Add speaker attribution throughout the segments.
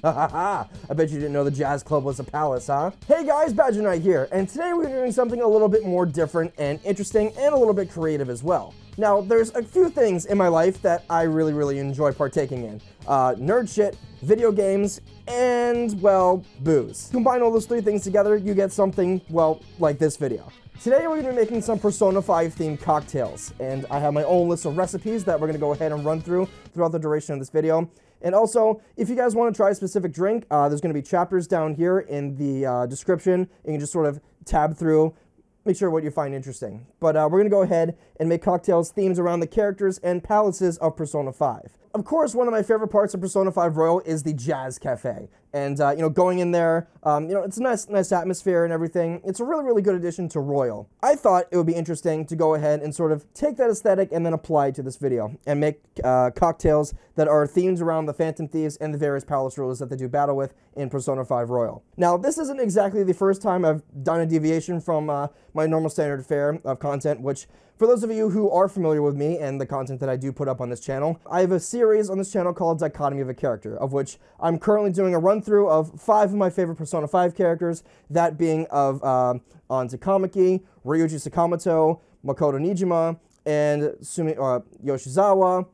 Speaker 1: I bet you didn't know the Jazz Club was a palace, huh? Hey guys, Badger Knight here, and today we're doing something a little bit more different and interesting and a little bit creative as well. Now, there's a few things in my life that I really, really enjoy partaking in. Uh, nerd shit, video games, and, well, booze. Combine all those three things together, you get something, well, like this video. Today we're going to be making some Persona 5 themed cocktails, and I have my own list of recipes that we're going to go ahead and run through throughout the duration of this video. And also, if you guys want to try a specific drink, uh, there's going to be chapters down here in the uh, description. You can just sort of tab through, make sure what you find interesting. But uh, we're going to go ahead and make cocktails themes around the characters and palaces of Persona 5. Of course, one of my favorite parts of Persona 5 Royal is the Jazz Cafe. And, uh, you know, going in there, um, you know, it's a nice, nice atmosphere and everything. It's a really, really good addition to Royal. I thought it would be interesting to go ahead and sort of take that aesthetic and then apply it to this video and make uh, cocktails that are themed around the Phantom Thieves and the various palace rulers that they do battle with in Persona 5 Royal. Now, this isn't exactly the first time I've done a deviation from uh, my normal standard fare of content, which for those of you who are familiar with me and the content that I do put up on this channel, I have a series on this channel called Dichotomy of a Character, of which I'm currently doing a run through of five of my favorite Persona 5 characters, that being of uh, Takamaki, Ryuji Sakamoto, Makoto Niijima, and Sumi, uh, Yoshizawa,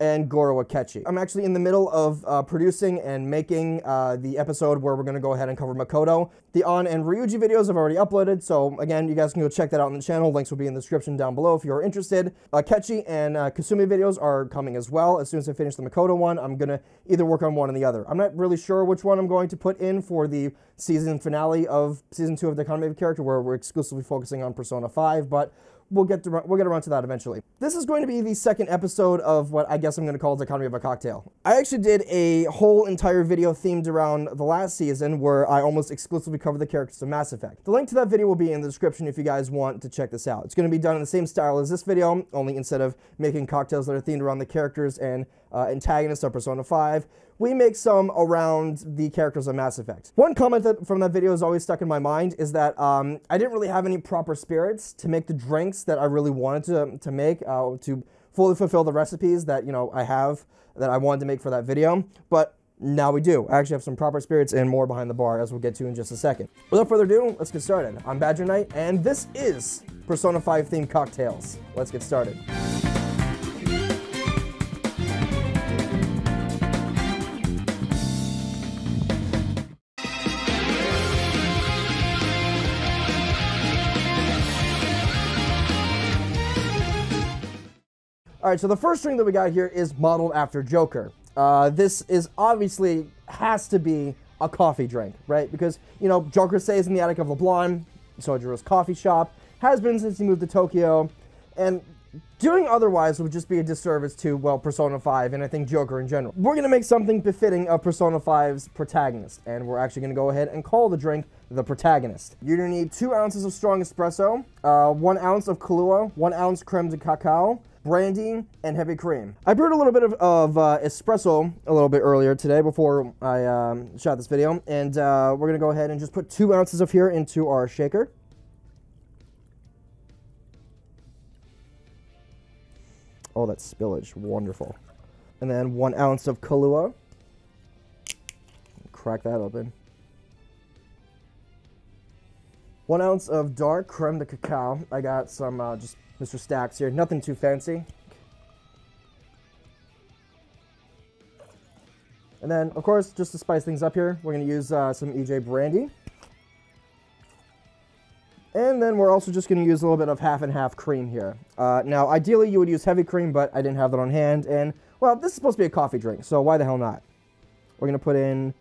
Speaker 1: and Goro Akechi. I'm actually in the middle of uh, producing and making uh, the episode where we're going to go ahead and cover Makoto. The Ann and Ryuji videos I've already uploaded, so again, you guys can go check that out on the channel. Links will be in the description down below if you're interested. Akechi and uh, Kasumi videos are coming as well. As soon as I finish the Makoto one, I'm going to either work on one or the other. I'm not really sure which one I'm going to put in for the season finale of Season 2 of the of Character, where we're exclusively focusing on Persona 5, but we'll get to, we'll get around to that eventually. This is going to be the second episode of what I guess I'm going to call the Dichotomy of a cocktail. I actually did a whole entire video themed around the last season where I almost exclusively covered the characters of Mass Effect. The link to that video will be in the description if you guys want to check this out. It's going to be done in the same style as this video, only instead of making cocktails that are themed around the characters and uh, antagonists of Persona 5, we make some around the characters of Mass Effect. One comment that from that video is always stuck in my mind is that um, I didn't really have any proper spirits to make the drinks that I really wanted to, to make, uh, to fully fulfill the recipes that, you know, I have, that I wanted to make for that video. But now we do. I actually have some proper spirits and more behind the bar, as we'll get to in just a second. Without further ado, let's get started. I'm Badger Knight, and this is Persona 5 themed cocktails. Let's get started. All right, so the first drink that we got here is modeled after Joker. Uh, this is obviously has to be a coffee drink, right? Because, you know, Joker stays in the attic of LeBlanc, Sojiro's coffee shop, has been since he moved to Tokyo, and doing otherwise would just be a disservice to, well, Persona 5 and I think Joker in general. We're to make something befitting of Persona 5's protagonist, and we're actually to go ahead and call the drink the protagonist. You're to need two ounces of strong espresso, uh, one ounce of Kahlua, one ounce creme de cacao, brandy, and heavy cream. I brewed a little bit of, of uh, espresso a little bit earlier today before I um, shot this video, and uh, we're gonna go ahead and just put two ounces of here into our shaker. Oh, that spillage, wonderful. And then one ounce of Kahlua. Crack that open. One ounce of dark creme de cacao. I got some uh, just Mr. Stacks here. Nothing too fancy. And then, of course, just to spice things up here, we're going to use uh, some EJ Brandy. And then we're also just going to use a little bit of half and half cream here. Uh, now, ideally, you would use heavy cream, but I didn't have that on hand. And, well, this is supposed to be a coffee drink, so why the hell not? We're going to put in,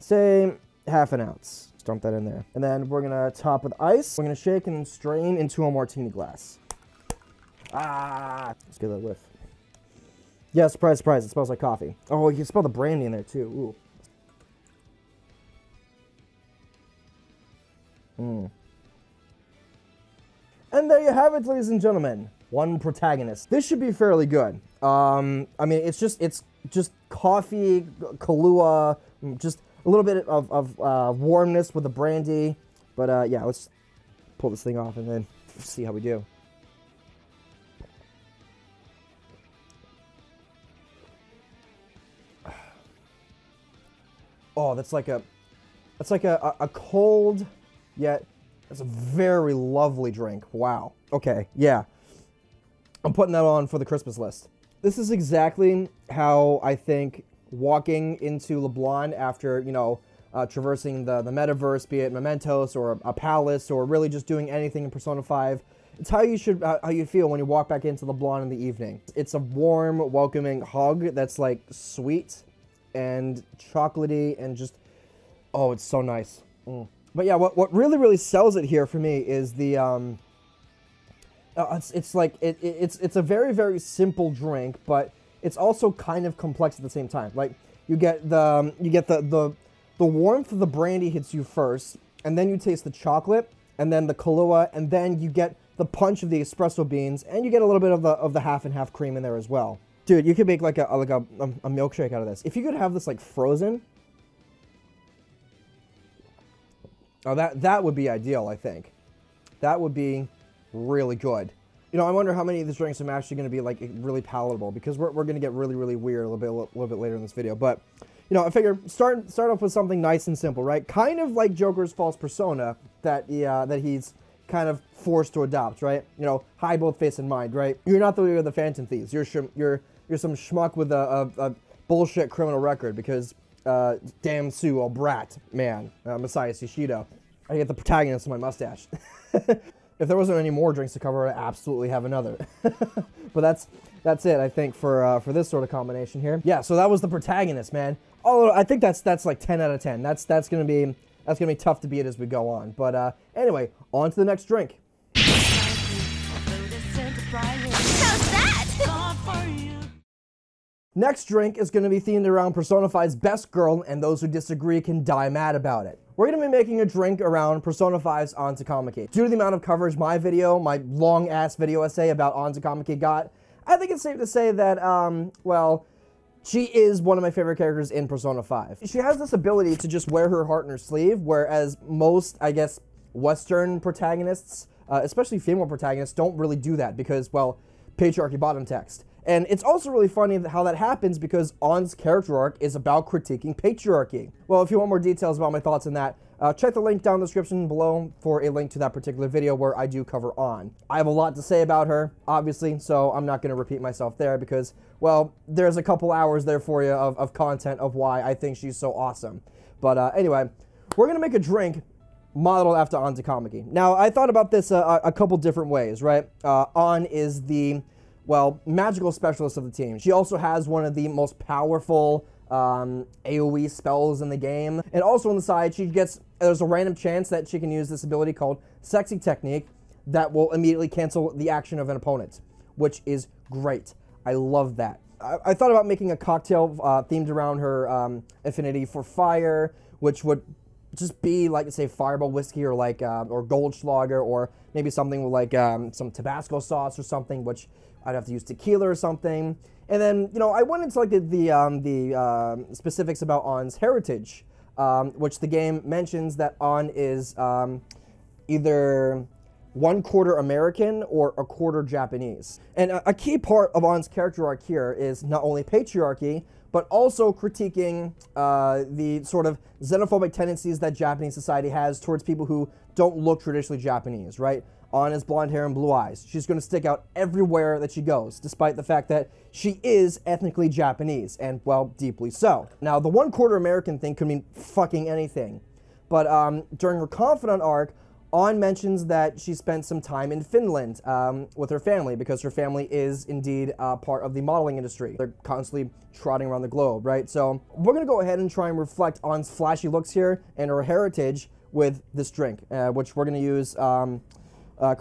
Speaker 1: say, half an ounce. Just dump that in there. And then we're going to top with ice. We're going to shake and strain into a martini glass. Ah, let's get that whiff. Yeah, surprise, surprise, it smells like coffee. Oh, you can smell the brandy in there too. Ooh. Mm. And there you have it, ladies and gentlemen. One protagonist. This should be fairly good. Um, I mean, it's just it's just coffee, Kahlua, just a little bit of, of uh, warmness with the brandy. But uh, yeah, let's pull this thing off and then see how we do. Oh, that's like a, that's like a, a, cold, yet it's a very lovely drink. Wow. Okay, yeah. I'm putting that on for the Christmas list. This is exactly how I think walking into LeBlanc after, you know, uh, traversing the, the metaverse, be it Mementos or a, a, palace or really just doing anything in Persona 5. It's how you should uh, how you feel when you walk back into LeBlanc in the evening. It's a warm, welcoming hug that's like sweet and chocolatey and just oh, it's so nice. Mm. But yeah, what what really really sells it here for me is the um. Uh, it's it's like it, it it's it's a very very simple drink, but it's also kind of complex at the same time. Like you get the um, you get the the the warmth of the brandy hits you first, and then you taste the chocolate, and then the Kahlua, and then you get the punch of the espresso beans, and you get a little bit of the of the half and half cream in there as well. Dude, you could make like a like a, a milkshake out of this. If you could have this like frozen, oh that that would be ideal. I think that would be really good. You know, I wonder how many of these drinks are actually going to be like really palatable because we're, we're going to get really really weird a little bit a little bit later in this video, but you know, I figure start start off with something nice and simple, right? Kind of like Joker's false persona that he, uh, that he's kind of forced to adopt, right? You know, hide both face and mind, right? You're not the leader of the Phantom Thieves. You're you're you're some schmuck with a, a, a bullshit criminal record because uh, damn Sue, a brat, man, uh, Masayoshi Shido. I get the protagonist of my mustache. if there wasn't any more drinks to cover, I'd absolutely have another. but that's that's it, I think, for uh, for this sort of combination here. Yeah, so that was the protagonist, man. Oh, I think that's that's like 10 out of 10. That's that's gonna be that's gonna be tough to beat as we go on. But uh, anyway, on to the next drink. Next drink is going to be themed around Persona 5's best girl, and those who disagree can die mad about it. We're going to be making a drink around Persona 5's Ann Takamaki. Due to the amount of coverage my video, my long-ass video essay about Ann Takamaki got, I think it's safe to say that, um, well, she is one of my favorite characters in Persona 5. She has this ability to just wear her heart in her sleeve, whereas most, I guess, Western protagonists, uh, especially female protagonists, don't really do that because, well, patriarchy bottom text. And it's also really funny how that happens because Ann's character arc is about critiquing patriarchy. Well, if you want more details about my thoughts on that, uh, check the link down in the description below for a link to that particular video where I do cover Ann. I have a lot to say about her, obviously, so I'm not going to repeat myself there because, well, there's a couple hours there for you of, of content of why I think she's so awesome. But uh, anyway, we're going to make a drink modeled after Ann Takamaki. Now, I thought about this uh, a couple different ways, right? Uh, Ann is the, well, magical specialist of the team. She also has one of the most powerful um, AoE spells in the game. And also on the side, she gets, there's a random chance that she can use this ability called Sexy Technique that will immediately cancel the action of an opponent, which is great. I love that. I, thought about making a cocktail uh, themed around her um, affinity for fire, which would just be like say fireball whiskey or like uh, or goldschlager or maybe something with like um, some tabasco sauce or something which i'd have to use tequila or something and then, you know, I went into like the the, um, the uh, specifics about Ann's heritage, um, which the game mentions that Ann is um, either one quarter American or a quarter Japanese. And a, a key part of Ann's character arc here is not only patriarchy, but also critiquing uh, the sort of xenophobic tendencies that Japanese society has towards people who don't look traditionally Japanese, right? Ann his blonde hair and blue eyes. She's going to stick out everywhere that she goes, despite the fact that she is ethnically Japanese, and, well, deeply so. Now, the one quarter American thing could mean fucking anything. But um, during her Confidant arc, Ann mentions that she spent some time in Finland um, with her family because her family is indeed uh, part of the modeling industry. They're constantly trotting around the globe, right? So we're going to go ahead and try and reflect on flashy looks here and her heritage with this drink, uh, which we're going to use um, uh,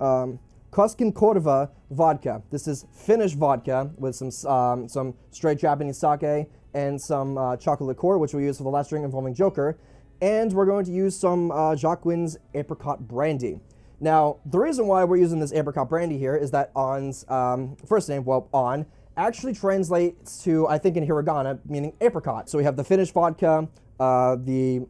Speaker 1: um, Koskenkorva vodka. This is Finnish vodka with some um, some straight Japanese sake and some uh, chocolate liqueur, which we use for the last drink involving Joker. And we're going to use some uh, Jacquin's apricot brandy. Now, the reason why we're using this apricot brandy here is that Ann's um, first name, well, Ann, actually translates to, I think in hiragana, meaning apricot. So we have the Finnish vodka, uh, the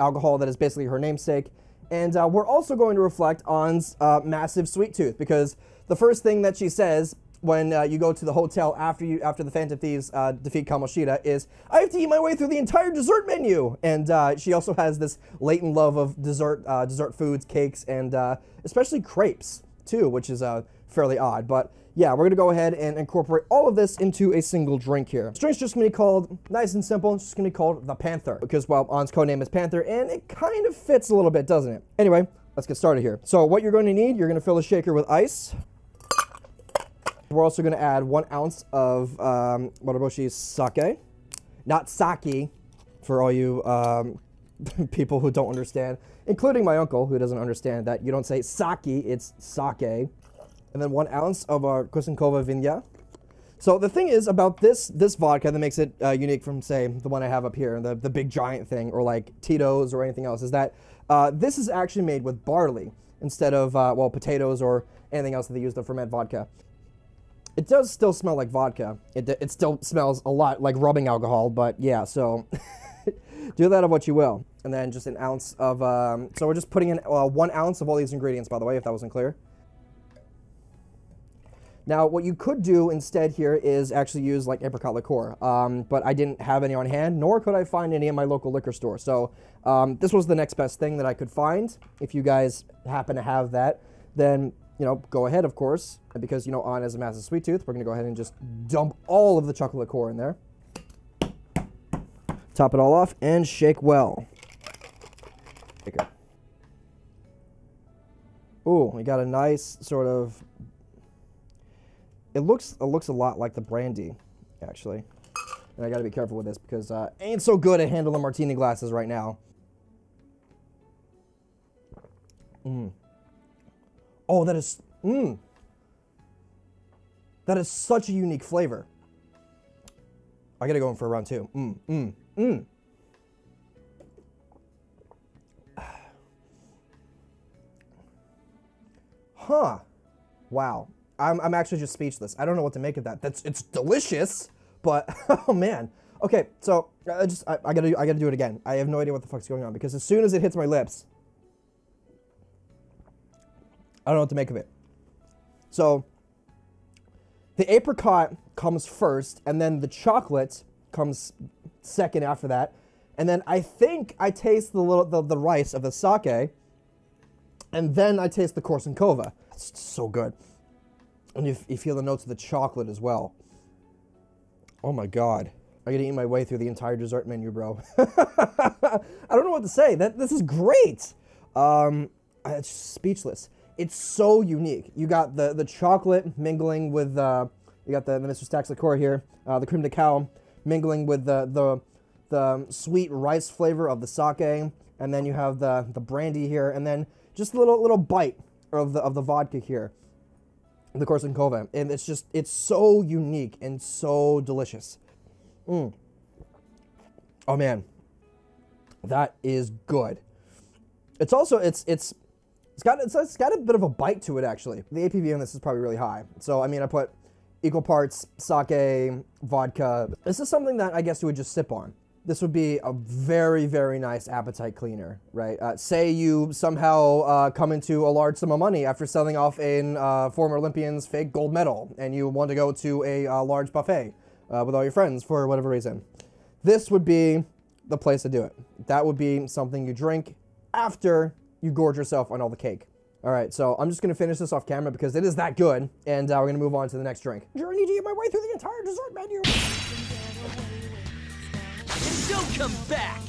Speaker 1: alcohol that is basically her namesake, and uh, we're also going to reflect on uh, massive sweet tooth because the first thing that she says when uh, you go to the hotel after you after the Phantom Thieves uh, defeat Kamoshida is I have to eat my way through the entire dessert menu, and uh, she also has this latent love of dessert uh, dessert foods, cakes, and uh, especially crepes too, which is uh, fairly odd. But yeah, we're gonna go ahead and incorporate all of this into a single drink here. This drink's just gonna be called nice and simple. It's just gonna be called the Panther because well, Ann's codename is Panther, and it kind of fits a little bit, doesn't it? Anyway, let's get started here. So what you're going to need, you're to fill a shaker with ice. We're also to add one ounce of um, Wataboshi's sake. Not sake, for all you um, people who don't understand, including my uncle who doesn't understand that you don't say sake, it's sake. And then one ounce of our Koskenkorva Viina. So the thing is about this this vodka that makes it uh, unique from say the one I have up here, the the big giant thing, or like Tito's or anything else, is that uh, this is actually made with barley instead of uh, well potatoes or anything else that they use to ferment vodka. It does still smell like vodka. It it still smells a lot like rubbing alcohol, but yeah. So do that of what you will, and then just an ounce of. Um, so we're just putting in uh, one ounce of all these ingredients, by the way, if that wasn't clear. Now, what you could do instead here is actually use like apricot liqueur, um, but I didn't have any on hand, nor could I find any in my local liquor store. So um, this was the next best thing that I could find. If you guys happen to have that, then you know go ahead, of course, because you know Ann as a massive sweet tooth. We're gonna go ahead and just dump all of the chocolate liqueur in there, top it all off, and shake well. Ooh, we got a nice sort of it looks it looks a lot like the brandy, actually. And I got to be careful with this because uh, I ain't so good at handling martini glasses right now. Mm. Oh, that is mm. That is such a unique flavor. I gotta go in for a round two. Mm, mm, mm. Huh. Wow. I'm, I'm actually just speechless. I don't know what to make of that. That's it's delicious, but oh man. Okay, so I just I, I, gotta I gotta do it again. I have no idea what the fuck's going on because as soon as it hits my lips, I don't know what to make of it. So the apricot comes first, and then the chocolate comes second after that, and then I think I taste the little the, the rice of the sake, and then I taste the Koskenkorva. It's so good. And you, you feel the notes of the chocolate as well. Oh my god. I gotta eat my way through the entire dessert menu, bro. I don't know what to say. That this is great. Um, it's speechless. It's so unique. You got the the chocolate mingling with uh, you got the, the Mr. Stacks liqueur here, uh, the creme de cacao mingling with the the the sweet rice flavor of the sake, and then you have the the brandy here, and then just a little little bite of the of the vodka here the Koskenkorva, and it's just it's so unique and so delicious. Mm. Oh man, that is good. It's also it's it's it's got it's, it's got a bit of a bite to it actually. The ABV on this is probably really high. So I mean, I put equal parts sake, vodka. This is something that I guess you would just sip on this would be a very, very nice appetite cleaner, right? Uh, say you somehow uh, come into a large sum of money after selling off a uh, former Olympian's fake gold medal, and you want to go to a uh, large buffet uh, with all your friends for whatever reason. This would be the place to do it. That would be something you drink after you gorge yourself on all the cake. All right, so I'm just gonna finish this off camera because it is that good, and uh, we're gonna move on to the next drink. Journey to get my way through the entire dessert menu.
Speaker 2: Don't come back!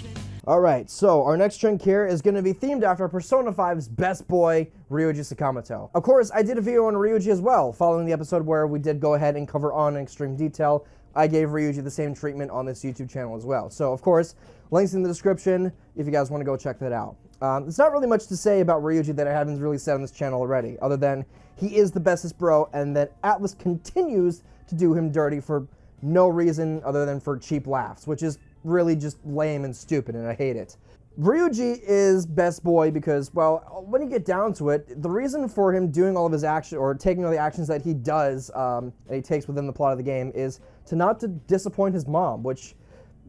Speaker 1: Alright, so our next drink here is going to be themed after Persona 5's best boy, Ryuji Sakamoto. Of course, I did a video on Ryuji as well, following the episode where we did go ahead and cover Ann in extreme detail. I gave Ryuji the same treatment on this YouTube channel as well. So, of course, links in the description if you guys want to go check that out. Um, there's not really much to say about Ryuji that I haven't really said on this channel already, other than he is the bestest bro, and that Atlus continues to do him dirty for no reason other than for cheap laughs, which is really just lame and stupid, and I hate it. Ryuji is best boy because, well, when you get down to it, the reason for him doing all of his action or taking all the actions that he does um, and he takes within the plot of the game is to not to disappoint his mom, which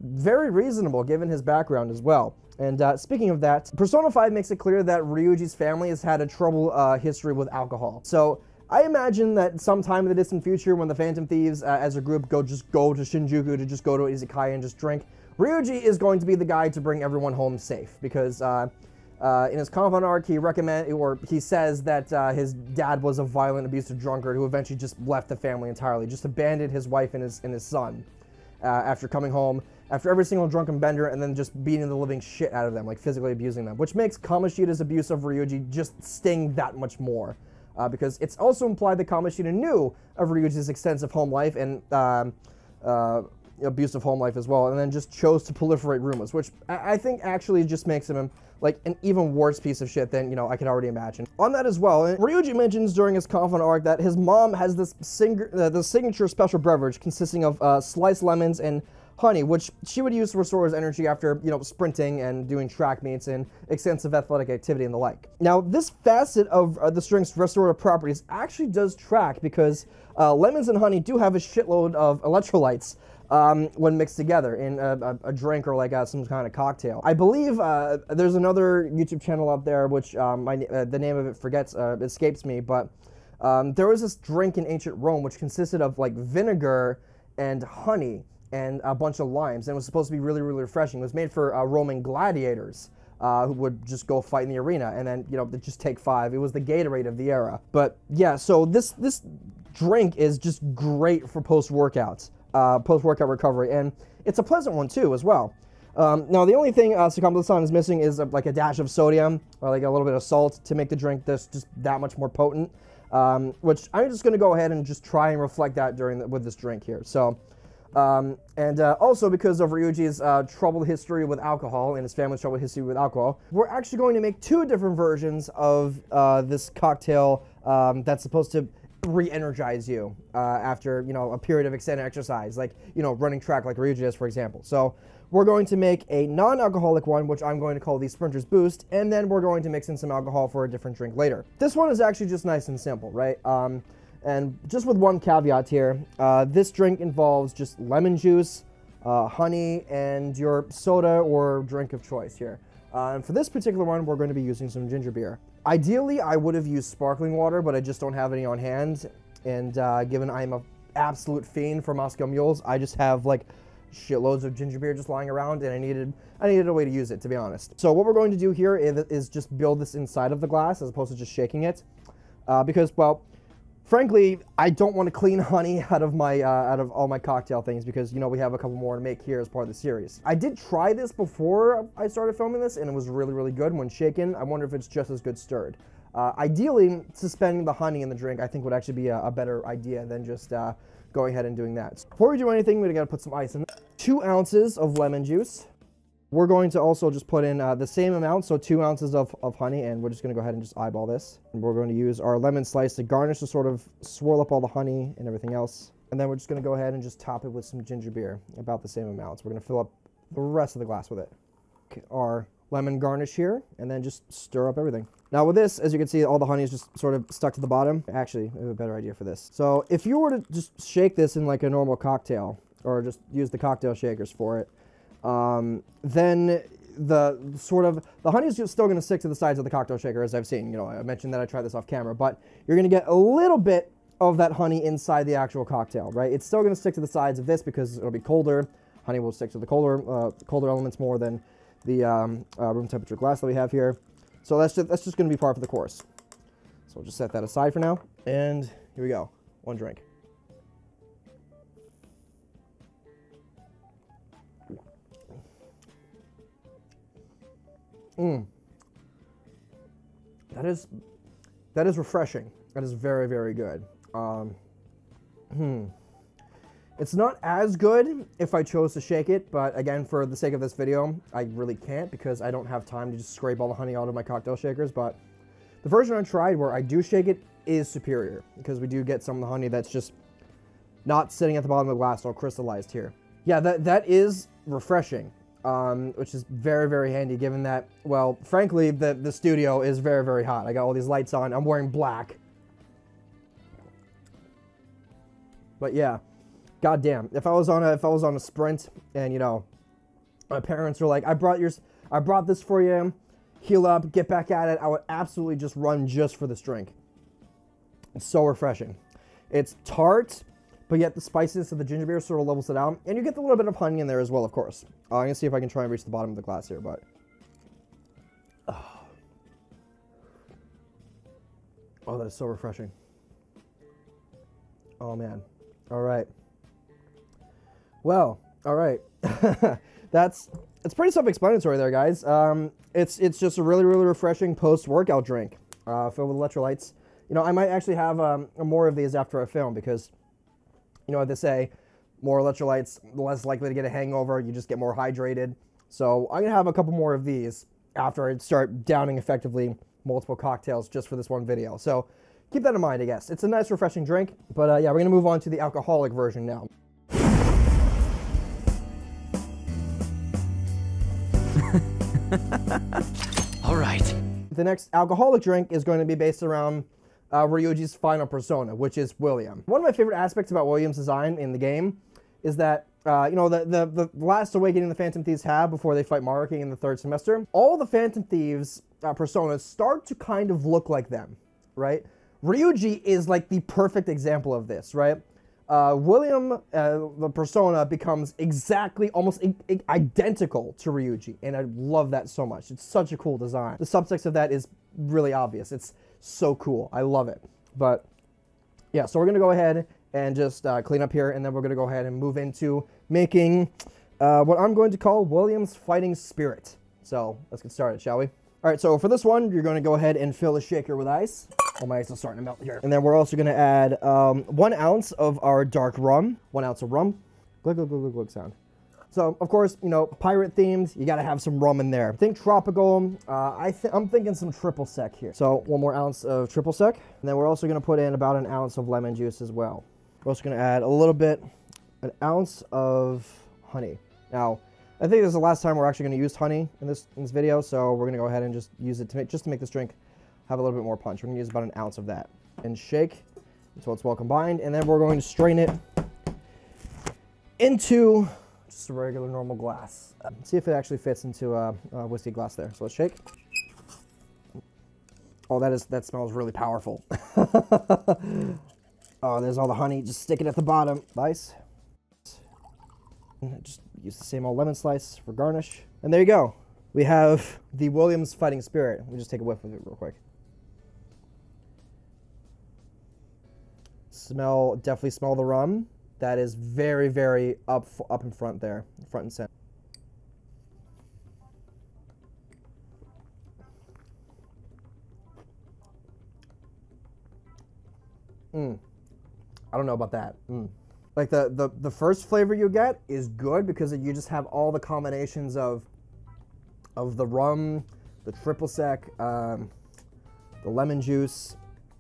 Speaker 1: very reasonable given his background as well. And uh, speaking of that, Persona 5 makes it clear that Ryuji's family has had a troubled uh, history with alcohol. So I imagine that sometime in the distant future, when the Phantom Thieves, uh, as a group, go just go to Shinjuku to just go to Izakaya and just drink, Ryuji is going to be the guy to bring everyone home safe because uh, uh, in his Confidant arc, he recommend or he says that uh, his dad was a violent, abusive drunkard who eventually just left the family entirely, just abandoned his wife and his and his son uh, after coming home after every single drunken bender and then just beating the living shit out of them, like physically abusing them, which makes Kamoshida's abuse of Ryuji just sting that much more. Uh, because it's also implied that Kamoshida knew of Ryuji's extensive home life and um, uh, abusive home life as well, and then just chose to proliferate rumors, which I, think actually just makes him like an even worse piece of shit than you know I can already imagine. On that as well, Ryuji mentions during his confidant arc that his mom has this sing- uh, the signature special beverage consisting of uh, sliced lemons and honey, which she would use to restore his energy after, you know, sprinting and doing track meets and extensive athletic activity and the like. Now, this facet of uh, the drink's restorative properties actually does track because uh, lemons and honey do have a shitload of electrolytes um, when mixed together in a, a, a drink or like a, some kind of cocktail. I believe uh, there's another YouTube channel out there which um, my, uh, the name of it forgets uh, escapes me, but um, there was this drink in ancient Rome which consisted of like vinegar and honey and a bunch of limes, and it was supposed to be really, really refreshing. It was made for uh, Roman gladiators. Uh, who would just go fight in the arena and then you know just take five. It was the Gatorade of the era. But yeah, so this this drink is just great for post workouts uh, post-workout recovery, and it's a pleasant one too as well. Um, now the only thing uh, Sakamba is missing is a, like a dash of sodium or like a little bit of salt to make the drink this just that much more potent. Um, which I'm just going to go ahead and just try and reflect that during the, with this drink here. So, um, and uh, also because of Ryuji's uh, troubled history with alcohol and his family's troubled history with alcohol, we're actually going to make two different versions of uh, this cocktail um, that's supposed to re-energize you uh, after you know a period of extended exercise, like you know running track, like Ryuji does, for example. So we're going to make a non-alcoholic one, which I'm going to call the Sprinters Boost, and then we're going to mix in some alcohol for a different drink later. This one is actually just nice and simple, right? Um, and just with one caveat here, uh, this drink involves just lemon juice, uh, honey, and your soda or drink of choice here. Uh, and for this particular one, we're going to be using some ginger beer. Ideally, I would have used sparkling water, but I just don't have any on hand. And uh, given I'm an absolute fiend for Moscow Mules, I just have like shitloads of ginger beer just lying around, and I needed I needed a way to use it, to be honest. So what we're going to do here is, is just build this inside of the glass as opposed to just shaking it, uh, because well, frankly, I don't want to clean honey out of my uh, out of all my cocktail things because you know we have a couple more to make here as part of the series. I did try this before I started filming this, and it was really really good when shaken. I wonder if it's just as good stirred. Uh, ideally, suspending the honey in the drink I think would actually be a, a better idea than just uh, going ahead and doing that. So before we do anything, we're gonna put some ice in. Two ounces of lemon juice. We're going to also just put in uh, the same amount, so two ounces of, of honey, and we're just going to go ahead and just eyeball this. And we're going to use our lemon slice to garnish to sort of swirl up all the honey and everything else. And then we're just going to go ahead and just top it with some ginger beer, about the same amount. So we're going to fill up the rest of the glass with it. Our lemon garnish here, and then just stir up everything. Now with this, as you can see, all the honey is just sort of stuck to the bottom. Actually, I have a better idea for this. So if you were to just shake this in like a normal cocktail, or just use the cocktail shakers for it, um, then the sort of the honey is still going to stick to the sides of the cocktail shaker as I've seen. You know, I mentioned that I tried this off camera, but you're going to get a little bit of that honey inside the actual cocktail, right? It's still going to stick to the sides of this because it'll be colder. Honey will stick to the colder uh, colder elements more than the um, uh, room temperature glass that we have here. So that's just, that's just going to be part of the course. So we'll just set that aside for now. And here we go. One drink. Mm. That is that is refreshing. That is very very good. Um, hmm. It's not as good if I chose to shake it, but again, for the sake of this video, I really can't because I don't have time to just scrape all the honey out of my cocktail shakers. But the version I tried where I do shake it is superior because we do get some of the honey that's just not sitting at the bottom of the glass all crystallized here. Yeah, that that is refreshing um, which is very, very handy given that, well, frankly, the, the studio is very, very hot. I got all these lights on. I'm wearing black. But yeah, goddamn. If I was on a if I was on a sprint and you know, my parents were like, "I brought yours, I brought this for you. Heal up, get back at it." I would absolutely just run just for this drink. It's so refreshing. It's tart, but yet the spiciness of the ginger beer sort of levels it out. And you get the little bit of honey in there as well, of course. Uh, I'm going to see if I can try and reach the bottom of the glass here, but... Oh, that is so refreshing. Oh, man. All right. Well, all right. That's it's pretty self-explanatory there, guys. Um, it's it's just a really really refreshing post-workout drink uh, filled with electrolytes. You know, I might actually have um, more of these after I film because, you know what they say, more electrolytes, less likely to get a hangover. You just get more hydrated. So I'm gonna have a couple more of these after I start downing effectively multiple cocktails just for this one video. So keep that in mind, I guess. It's a nice refreshing drink, but uh, yeah, we're gonna move on to the alcoholic version now.
Speaker 2: All right.
Speaker 1: The next alcoholic drink is going to be based around uh, Ryuji's final persona, which is William. One of my favorite aspects about William's design in the game is that uh, you know, the, the, the last awakening the Phantom Thieves have before they fight Maruki in the third semester, all the Phantom Thieves uh, personas start to kind of look like them, right? Ryuji is like the perfect example of this, right? Uh, William, uh, the persona, becomes exactly, almost identical to Ryuji, and I love that so much. It's such a cool design. The subtext of that is really obvious. It's so cool. I love it. But yeah, so we're gonna go ahead and just uh, clean up here, and then we're gonna go ahead and move into making uh, what I'm going to call William's Fighting Spirit. So let's get started, shall we? All right, so for this one, you're going to go ahead and fill the shaker with ice. Oh, my ice is starting to melt here. And then we're also going to add um, one ounce of our dark rum, one ounce of rum. Glug, glug, glug, glug, glug sound. So, of course, you know, pirate themed, you got to have some rum in there. Think tropical. Uh, I th I'm thinking some triple sec here. So, one more ounce of triple sec. And then we're also to put in about an ounce of lemon juice as well. We're also to add a little bit, an ounce of honey. Now, I think this is the last time we're actually to use honey in this, in this video, so we're to go ahead and just use it to make, just to make this drink have a little bit more punch. We're to use about an ounce of that and shake until it's well combined, and then we're going to strain it into just regular normal glass. See if it actually fits into a, a whiskey glass there. So let's shake. Oh, that is that smells really powerful. oh, there's all the honey. Just stick it at the bottom. Nice. Just use the same old lemon slice for garnish. And there you go. We have the Williams Fighting Spirit. Me just take a whiff of it real quick. Smell, definitely smell the rum. That is very, very up, up in front there, front and center. Mm. I don't know about that. Mm like the, the the first flavor you get is good because you just have all the combinations of of the rum, the triple sec, um, the lemon juice,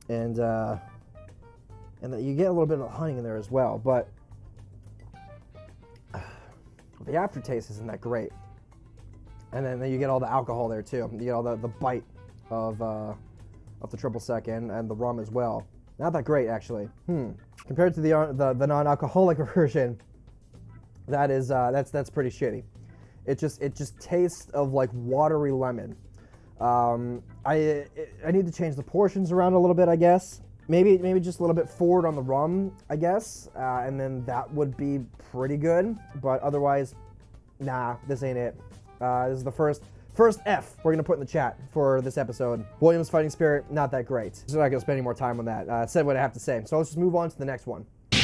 Speaker 1: and uh, and the, you get a little bit of honey in there as well. But the aftertaste isn't that great. And then, then you get all the alcohol there too. You get all the, the bite of uh, of the triple sec and, and the rum as well. Not that great actually. Hmm compared to the uh, the, the non-alcoholic version, that is uh, that's that's pretty shitty. It just it just tastes of like watery lemon. Um, I I need to change the portions around a little bit, I guess. Maybe maybe just a little bit forward on the rum, I guess, uh, and then that would be pretty good. But otherwise, nah, this ain't it. Uh, this is the first First F we're going to put in the chat for this episode. Williams Fighting Spirit, not that great. So I'm not to spend any more time on that. Uh, said what I have to say. So let's just move on to the next one. And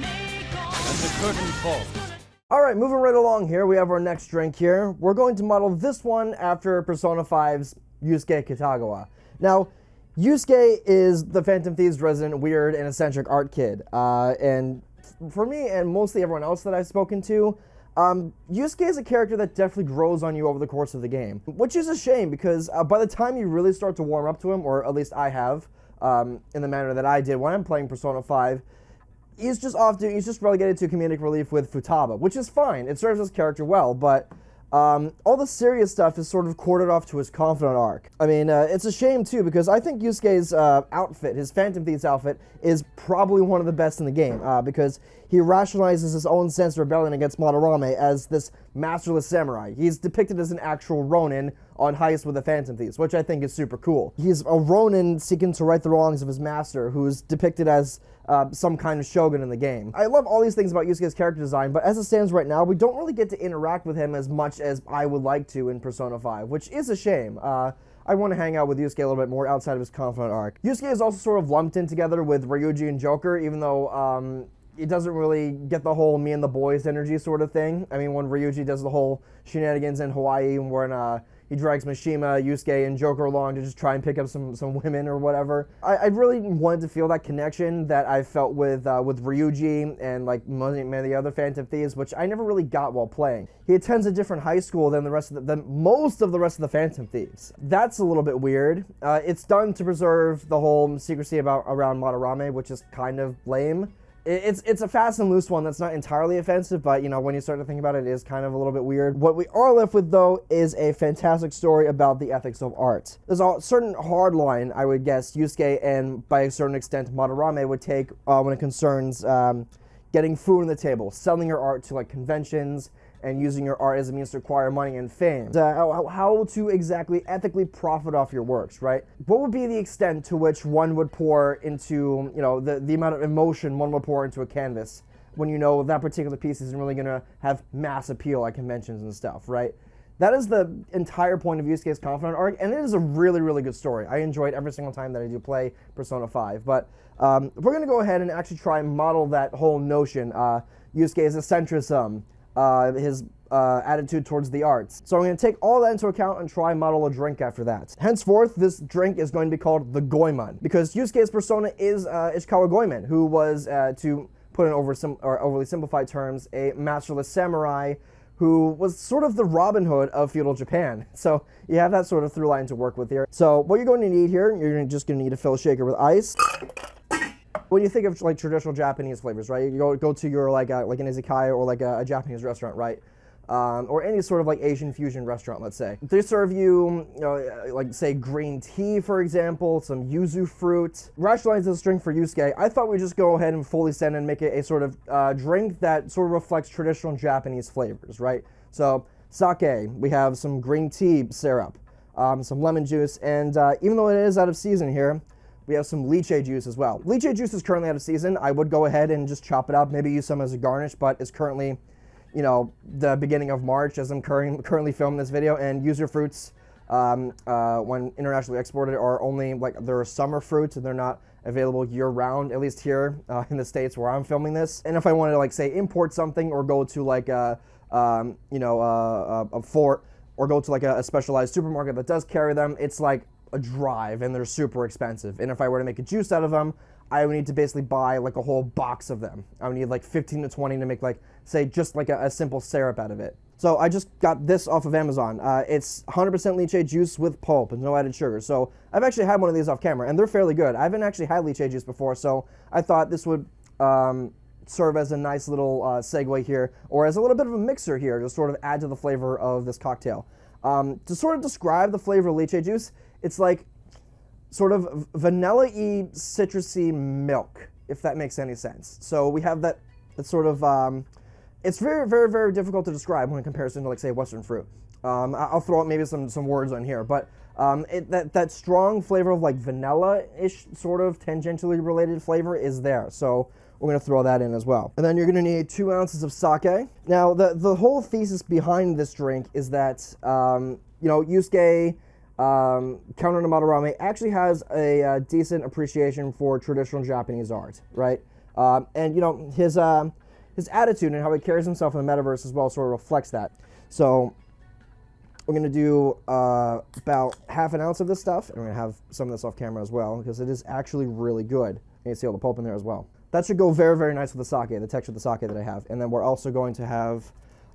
Speaker 1: the curtain falls. All right, moving right along here, we have our next drink here. We're going to model this one after Persona 5's Yusuke Kitagawa. Now, Yusuke is the Phantom Thieves resident weird and eccentric art kid. Uh, and for me and mostly everyone else that I've spoken to, um, Yusuke is a character that definitely grows on you over the course of the game, which is a shame because uh, by the time you really start to warm up to him, or at least I have, um, in the manner that I did when I'm playing Persona 5, he's just off often he's just relegated to comedic relief with Futaba, which is fine. It serves his character well, but um, all the serious stuff is sort of quartered off to his confidant arc. I mean, uh, it's a shame too because I think Yusuke's uh, outfit, his Phantom Thieves outfit, is probably one of the best in the game uh, because he rationalizes his own sense of rebellion against Madarame as this masterless samurai. He's depicted as an actual Ronin on Heist with the Phantom Thieves, which I think is super cool. He's a Ronin seeking to right the wrongs of his master, who's depicted as uh, some kind of shogun in the game. I love all these things about Yusuke's character design, but as it stands right now, we don't really get to interact with him as much as I would like to in Persona 5, which is a shame. Uh, I want to hang out with Yusuke a little bit more outside of his confidant arc. Yusuke is also sort of lumped in together with Ryuji and Joker, even though um, it doesn't really get the whole me and the boys energy sort of thing. I mean, when Ryuji does the whole shenanigans in Hawaii, and when uh, he drags Mishima, Yusuke, and Joker along to just try and pick up some, some women or whatever. I, I really wanted to feel that connection that I felt with uh, with Ryuji and like many, many of the other Phantom Thieves, which I never really got while playing. He attends a different high school than the rest of the, than most of the rest of the Phantom Thieves. That's a little bit weird. Uh, it's done to preserve the whole secrecy about around Madarame, which is kind of lame it's it's a fast and loose one that's not entirely offensive, but you know when you start to think about it, it is kind of a little bit weird. What we are left with though is a fantastic story about the ethics of art. There's a certain hard line I would guess Yusuke and by a certain extent Madarame would take uh, when it concerns um, getting food on the table, selling your art to like conventions and using your art as a means to acquire money and fame. Uh, how, how to exactly ethically profit off your works, right? What would be the extent to which one would pour into, you know, the, the amount of emotion one would pour into a canvas when you know that particular piece isn't really going to have mass appeal at conventions and stuff, right? That is the entire point of Yusuke's Confidant arc, and it is a really, really good story. I enjoy it every single time that I do play Persona 5. But um, we're going to go ahead and actually try and model that whole notion. Uh, Yusuke's eccentricism, uh, his uh, attitude towards the arts. So I'm going to take all that into account and try model a drink after that. Henceforth, this drink is going to be called the Goemon because Yusuke's persona is uh, Ishikawa Goemon, who was, uh, to put in over or overly simplified terms, a masterless samurai who was sort of the Robin Hood of feudal Japan. So you have that sort of through line to work with here. So what you're going to need here, you're just going to need a fill a shaker with ice when you think of like traditional Japanese flavors, right? You go go to your like a, like an izakaya or like a, a Japanese restaurant, right? Um, or any sort of like Asian fusion restaurant, let's say. They serve you, you know, like say green tea, for example, some yuzu fruit. Rationalize this drink for Yusuke. I thought we'd just go ahead and fully send and make it a sort of uh, drink that sort of reflects traditional Japanese flavors, right? So sake, we have some green tea syrup, um, some lemon juice, and uh, even though it is out of season here, we have some lychee juice as well. Lychee juice is currently out of season. I would go ahead and just chop it up, maybe use some as a garnish, but it's currently, you know, the beginning of March as I'm cur- currently filming this video. And yuzu fruits, um, uh, when internationally exported, are only like they're summer fruits and they're not available year round, at least here uh, in the states where I'm filming this. And if I wanted to like say import something or go to like a, um, you know, a, a, fort or go to like a, a specialized supermarket that does carry them, it's like a drive and they're super expensive. And if I were to make a juice out of them, I would need to basically buy like a whole box of them. I would need like 15 to 20 to make like, say, just like a, a simple syrup out of it. So I just got this off of Amazon. Uh, it's 100% lychee juice with pulp and no added sugar. So I've actually had one of these off camera and they're fairly good. I haven't actually had lychee juice before, so I thought this would um, serve as a nice little uh, segue here or as a little bit of a mixer here to sort of add to the flavor of this cocktail. Um, to sort of describe the flavor of lychee juice, it's like sort of vanilla-y, citrusy milk, if that makes any sense. So we have that, that sort of, um, it's very, very, very difficult to describe when in comparison to like say Western fruit. Um, I'll throw out maybe some, some words on here, but um, it, that, that strong flavor of like vanilla-ish sort of tangentially related flavor is there. So we're going to throw that in as well. And then you're going to need two ounces of sake. Now, the, the whole thesis behind this drink is that, um, you know, Yusuke um, Count no Madarame actually has a uh, decent appreciation for traditional Japanese art, right? Um, and you know his uh, his attitude and how he carries himself in the metaverse as well sort of reflects that. So we're gonna do uh, about half an ounce of this stuff, and we're gonna have some of this off camera as well because it is actually really good. And You see all the pulp in there as well. That should go very very nice with the sake, the texture of the sake that I have. And then we're also going to have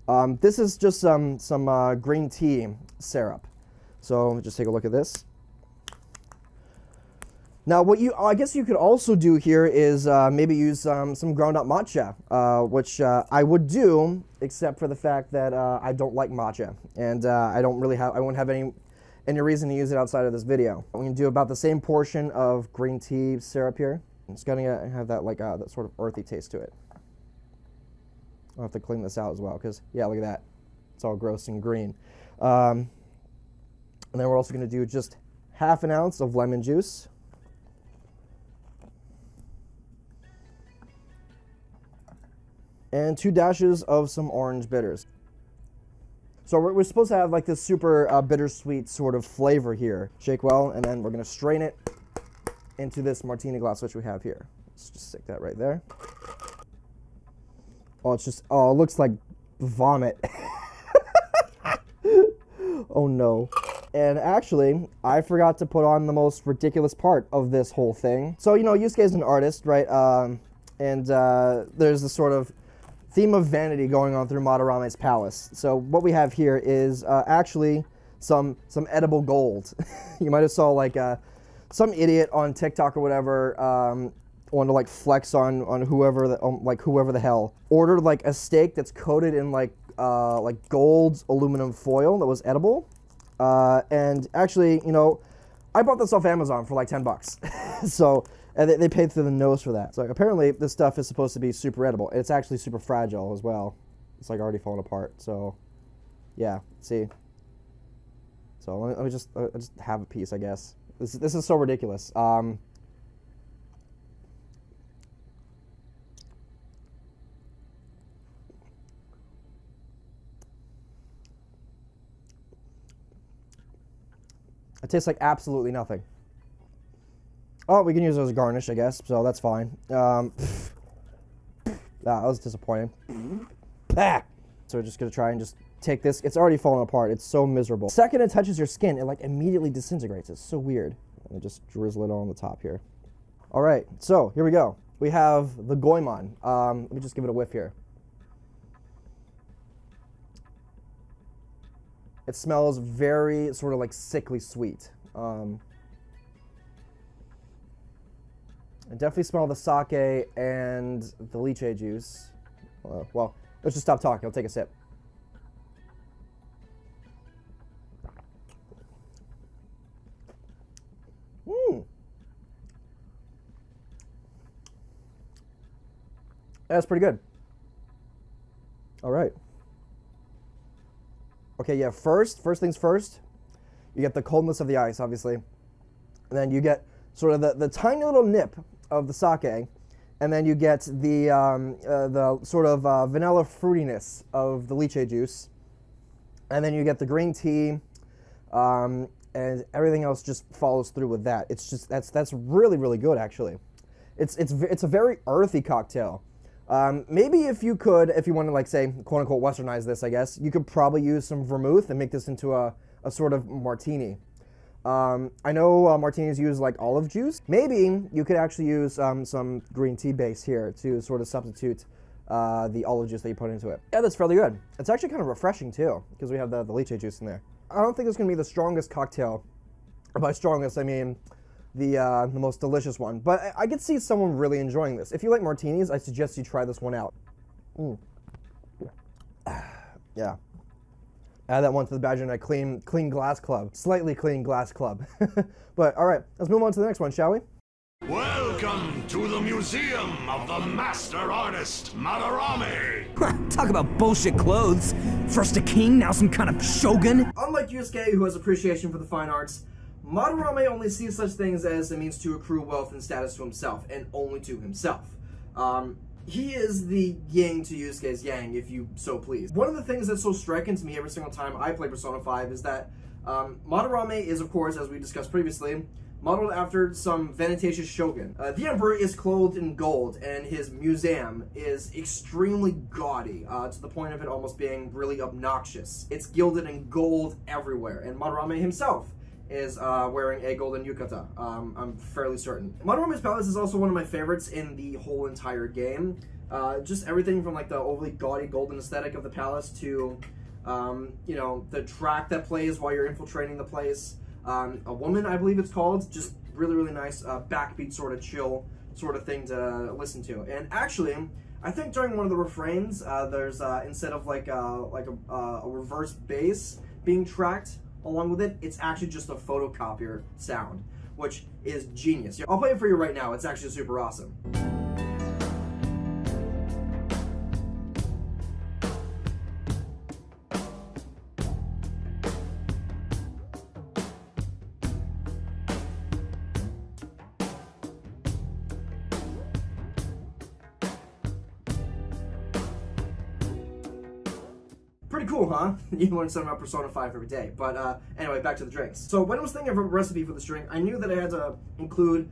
Speaker 1: um, this is just some some uh, green tea syrup. So just take a look at this. Now, what you, I guess you could also do here is uh, maybe use um, some ground up matcha, uh, which uh, I would do, except for the fact that uh, I don't like matcha, and uh, I don't really have, I won't have any, any reason to use it outside of this video. I'm gonna do about the same portion of green tea syrup here. It's gonna have that like uh, that sort of earthy taste to it. I'll have to clean this out as well because, yeah, look at that. It's all gross and green. Um, and then we're also going to do just half an ounce of lemon juice. And two dashes of some orange bitters. So we're, we're supposed to have like this super uh, bittersweet sort of flavor here. Shake well, and then we're going to strain it into this martini glass which we have here. Let's just stick that right there. Oh, it's just, oh, it looks like vomit. oh no. And actually, I forgot to put on the most ridiculous part of this whole thing. So, you know, Yusuke is an artist, right? Um, and uh, there's this sort of theme of vanity going on through Madarame's palace. So what we have here is uh, actually some some edible gold. you might have saw like uh, some idiot on TikTok or whatever um, want to like flex on on whoever the, um, like whoever the hell ordered like a steak that's coated in like uh, like gold aluminum foil that was edible. Uh, and actually, you know, I bought this off Amazon for like 10 bucks. so and they, they paid through the nose for that. So like, apparently this stuff is supposed to be super edible. It's actually super fragile as well. It's like already falling apart. So yeah, see. So let me, let me just uh, just have a piece, I guess. This this is so ridiculous. Um, tastes like absolutely nothing. Oh, we can use it as garnish, I guess, so that's fine. Um, that was disappointing. So we're just gonna try and just take this. It's already falling apart. It's so miserable. Second it touches your skin, it like immediately disintegrates. It's so weird. Just drizzle it on the top here. All right, so here we go. We have the Goemon. Um, let me just give it a whiff here. It smells very sort of like sickly sweet. Um, I definitely smell the sake and the lychee juice. Uh, well, let's just stop talking. I'll take a sip. Mmm. That's pretty good. All right. Okay, yeah, first, first things first, you get the coldness of the ice, obviously. And then you get sort of the, the tiny little nip of the sake, and then you get the, um, uh, the sort of uh, vanilla fruitiness of the lychee juice. And then you get the green tea, um, and everything else just follows through with that. It's just, that's, that's really, really good, actually. It's, it's, it's a very earthy cocktail. Um, maybe if you could, if you want to like say, quote unquote, westernize this, I guess, you could probably use some vermouth and make this into a, a sort of martini. Um, I know uh, martinis use like olive juice. Maybe you could actually use um, some green tea base here to sort of substitute uh, the olive juice that you put into it. Yeah, that's fairly good. It's actually kind of refreshing too, because we have the, the lychee juice in there. I don't think it's going to be the strongest cocktail. By strongest, I mean the uh, the most delicious one. But I, I, could see someone really enjoying this. If you like martinis, I suggest you try this one out. Mm. yeah. Add that one to the Badger Knight Clean Clean Glass Club. Slightly clean glass club. but all right, let's move on to the next one, shall we?
Speaker 3: Welcome to the Museum of the Master Artist, Madarame!
Speaker 2: Talk about bullshit clothes. First a king, now some kind of shogun.
Speaker 1: Unlike Yusuke, who has appreciation for the fine arts, Madarame only sees such things as a means to accrue wealth and status to himself, and only to himself. Um, he is the yin to Yusuke's yang, if you so please. One of the things that's so striking to me every single time I play Persona 5 is that um, Madarame is, of course, as we discussed previously, modeled after some venetatious shogun. Uh, the emperor is clothed in gold, and his museum is extremely gaudy, uh, to the point of it almost being really obnoxious. It's gilded in gold everywhere, and Madarame himself is uh, wearing a golden yukata. Um, I'm fairly certain. Madarame's Palace is also one of my favorites in the whole entire game. Uh, just everything from like the overly gaudy golden aesthetic of the palace to, um, you know, the track that plays while you're infiltrating the place. Um, a woman, I believe it's called. Just really, really nice uh, backbeat sort of chill sort of thing to listen to. And actually, I think during one of the refrains, uh, there's uh, instead of like uh, like a, a reverse bass being tracked along with it, it's actually just a photocopier sound, which is genius. I'll play it for you right now. It's actually super awesome. Huh? You learn something about Persona 5 every day. But uh, anyway, back to the drinks. So when I was thinking of a recipe for this drink, I knew that I had to include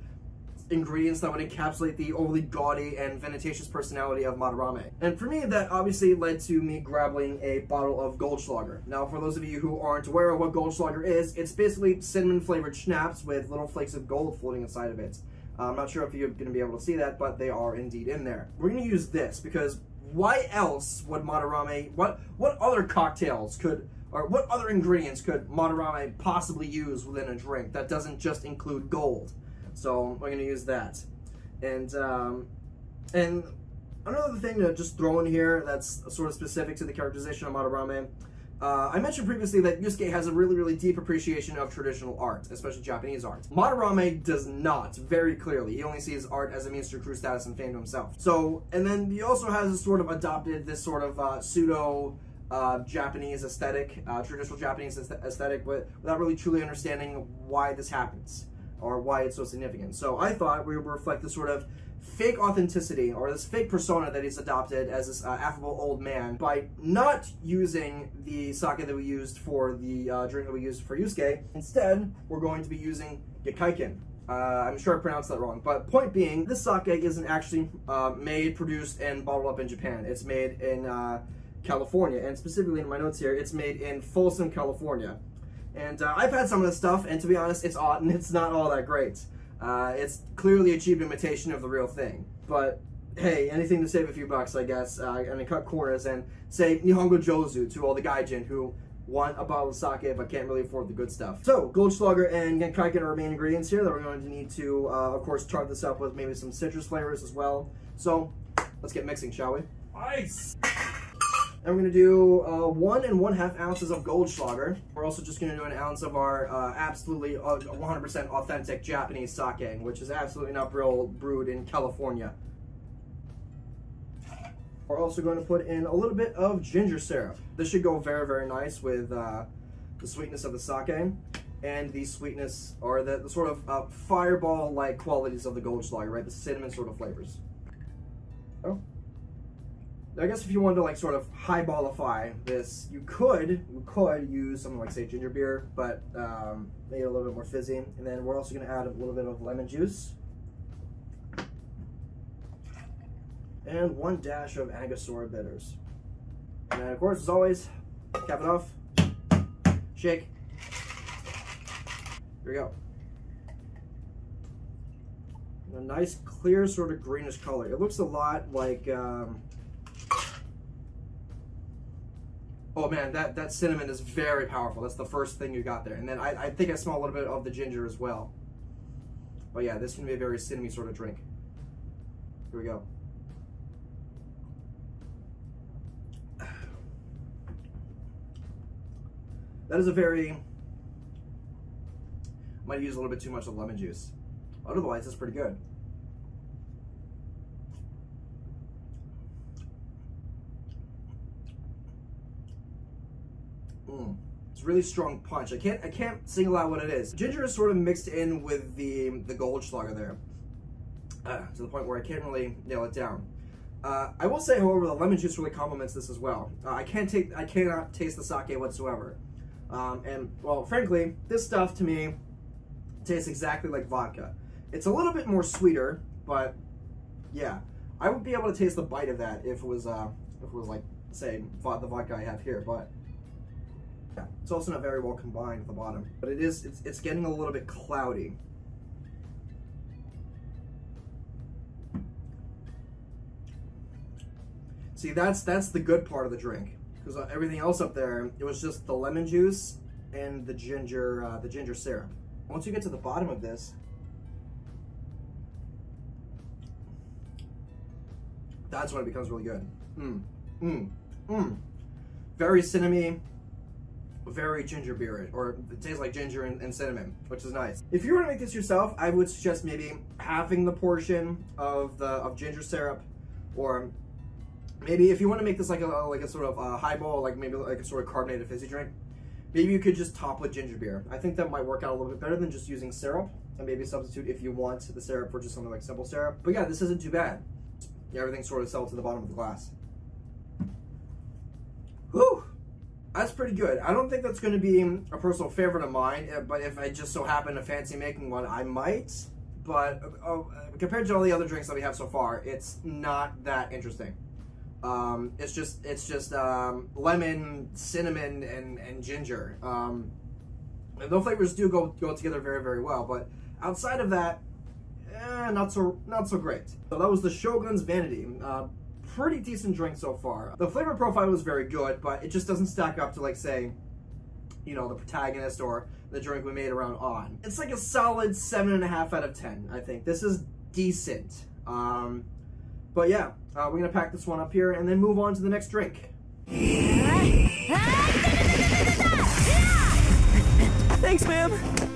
Speaker 1: ingredients that would encapsulate the overly gaudy and vintageous personality of Madarame. And for me, that obviously led to me grabbing a bottle of Goldschlager. Now, for those of you who aren't aware of what Goldschlager is, it's basically cinnamon flavored schnapps with little flakes of gold floating inside of it. Uh, I'm not sure if you're going to be able to see that, but they are indeed in there. We're going to use this because why else would Madarame, what, what other cocktails could or what other ingredients could Madarame possibly use within a drink that doesn't just include gold? So we're gonna use that. And um, and another thing to just throw in here that's sort of specific to the characterization of Madarame. Uh, I mentioned previously that Yusuke has a really, really deep appreciation of traditional art, especially Japanese art. Madarame does not, very clearly. He only sees art as a means to accrue status and fame to himself. So, and then he also has sort of adopted this sort of uh, pseudo uh, Japanese aesthetic, uh, traditional Japanese aesthetic, but without really truly understanding why this happens or why it's so significant. So I thought we would reflect this sort of fake authenticity or this fake persona that he's adopted as this uh, affable old man by not using the sake that we used for the uh, drink that we used for Yusuke. Instead, we're going to be using Gekkeikan. Uh, I'm sure I pronounced that wrong, but point being, this sake isn't actually uh, made, produced, and bottled up in Japan. It's made in uh, California, and specifically in my notes here, it's made in Folsom, California. And uh, I've had some of this stuff, and to be honest, it's odd and it's not all that great. Uh, it's clearly a cheap imitation of the real thing. But hey, anything to save a few bucks, I guess, uh, and cut corners and say Nihongo Jozu to all the gaijin who want a bottle of sake but can't really afford the good stuff. So, Goldschlager and Gekkeikan are main ingredients here that we're going to need to, uh, of course, chart this up with maybe some citrus flavors as well. So, let's get mixing, shall we?
Speaker 2: Ice!
Speaker 1: And we're gonna do uh, one and one half ounces of Goldschlager. We're also just gonna do an ounce of our uh, absolutely 100% uh, authentic Japanese sake, which is absolutely not real brewed in California. We're also going to put in a little bit of ginger syrup. This should go very, very nice with uh, the sweetness of the sake and the sweetness, or the, the sort of uh, fireball-like qualities of the Goldschlager, right? The cinnamon sort of flavors. Oh. I guess if you wanted to like sort of highballify this, you could you could use something like say ginger beer, but um, make it a little bit more fizzy. And then we're also going to add a little bit of lemon juice and one dash of Angostura bitters. And then of course, as always, cap it off, shake. Here we go. a nice clear sort of greenish color. It looks a lot like. Um, Oh man, that, that cinnamon is very powerful. That's the first thing you got there. And then I, I think I smell a little bit of the ginger as well. But yeah, this can be a very cinnamon sort of drink. Here we go. That is a very, might use a little bit too much of lemon juice. Otherwise, it's pretty good. Mm. It's really strong punch. I can't I can't single out what it is. Ginger is sort of mixed in with the the Goldschlager there, uh, to the point where I can't really nail it down. Uh, I will say, however, the lemon juice really complements this as well. Uh, I can't take I cannot taste the sake whatsoever, um, and well, frankly, this stuff to me tastes exactly like vodka. It's a little bit more sweeter, but yeah, I would be able to taste the bite of that if it was uh, if it was like say the vodka I have here, but yeah, it's also not very well combined at the bottom, but it is, it's, it's getting a little bit cloudy. See, that's that's the good part of the drink, because uh, everything else up there, it was just the lemon juice and the ginger, uh, the ginger syrup. Once you get to the bottom of this, that's when it becomes really good. Mmm, mmm, mmm. Very cinnamony, very ginger beer or it tastes like ginger and, and, cinnamon, which is nice. If you were to make this yourself, I would suggest maybe halving the portion of the of ginger syrup, or maybe if you want to make this like a like a sort of a highball, like maybe like a sort of carbonated fizzy drink, maybe you could just top with ginger beer. I think that might work out a little bit better than just using syrup, and maybe substitute if you want the syrup for just something like simple syrup. But yeah, this isn't too bad. Yeah, everything sort of settled to the bottom of the glass. Whew! That's pretty good. I don't think that's going to be a personal favorite of mine, uh, but if I just so happen to fancy making one, I might. But uh, uh, compared to all the other drinks that we have so far, it's not that interesting. Um, it's just it's just um, lemon, cinnamon, and and ginger. Um, those flavors do go go together very very well, but outside of that, eh, not so not so great. So that was the Shogun's Vanity. Uh, pretty decent drink so far. The flavor profile was very good, but it just doesn't stack up to like say, you know, the protagonist or the drink we made around Ann. It's like a solid seven and a half out of ten. I think this is decent. Um, but yeah, uh, we're gonna pack this one up here and then move on to the next drink.
Speaker 2: Thanks, ma'am.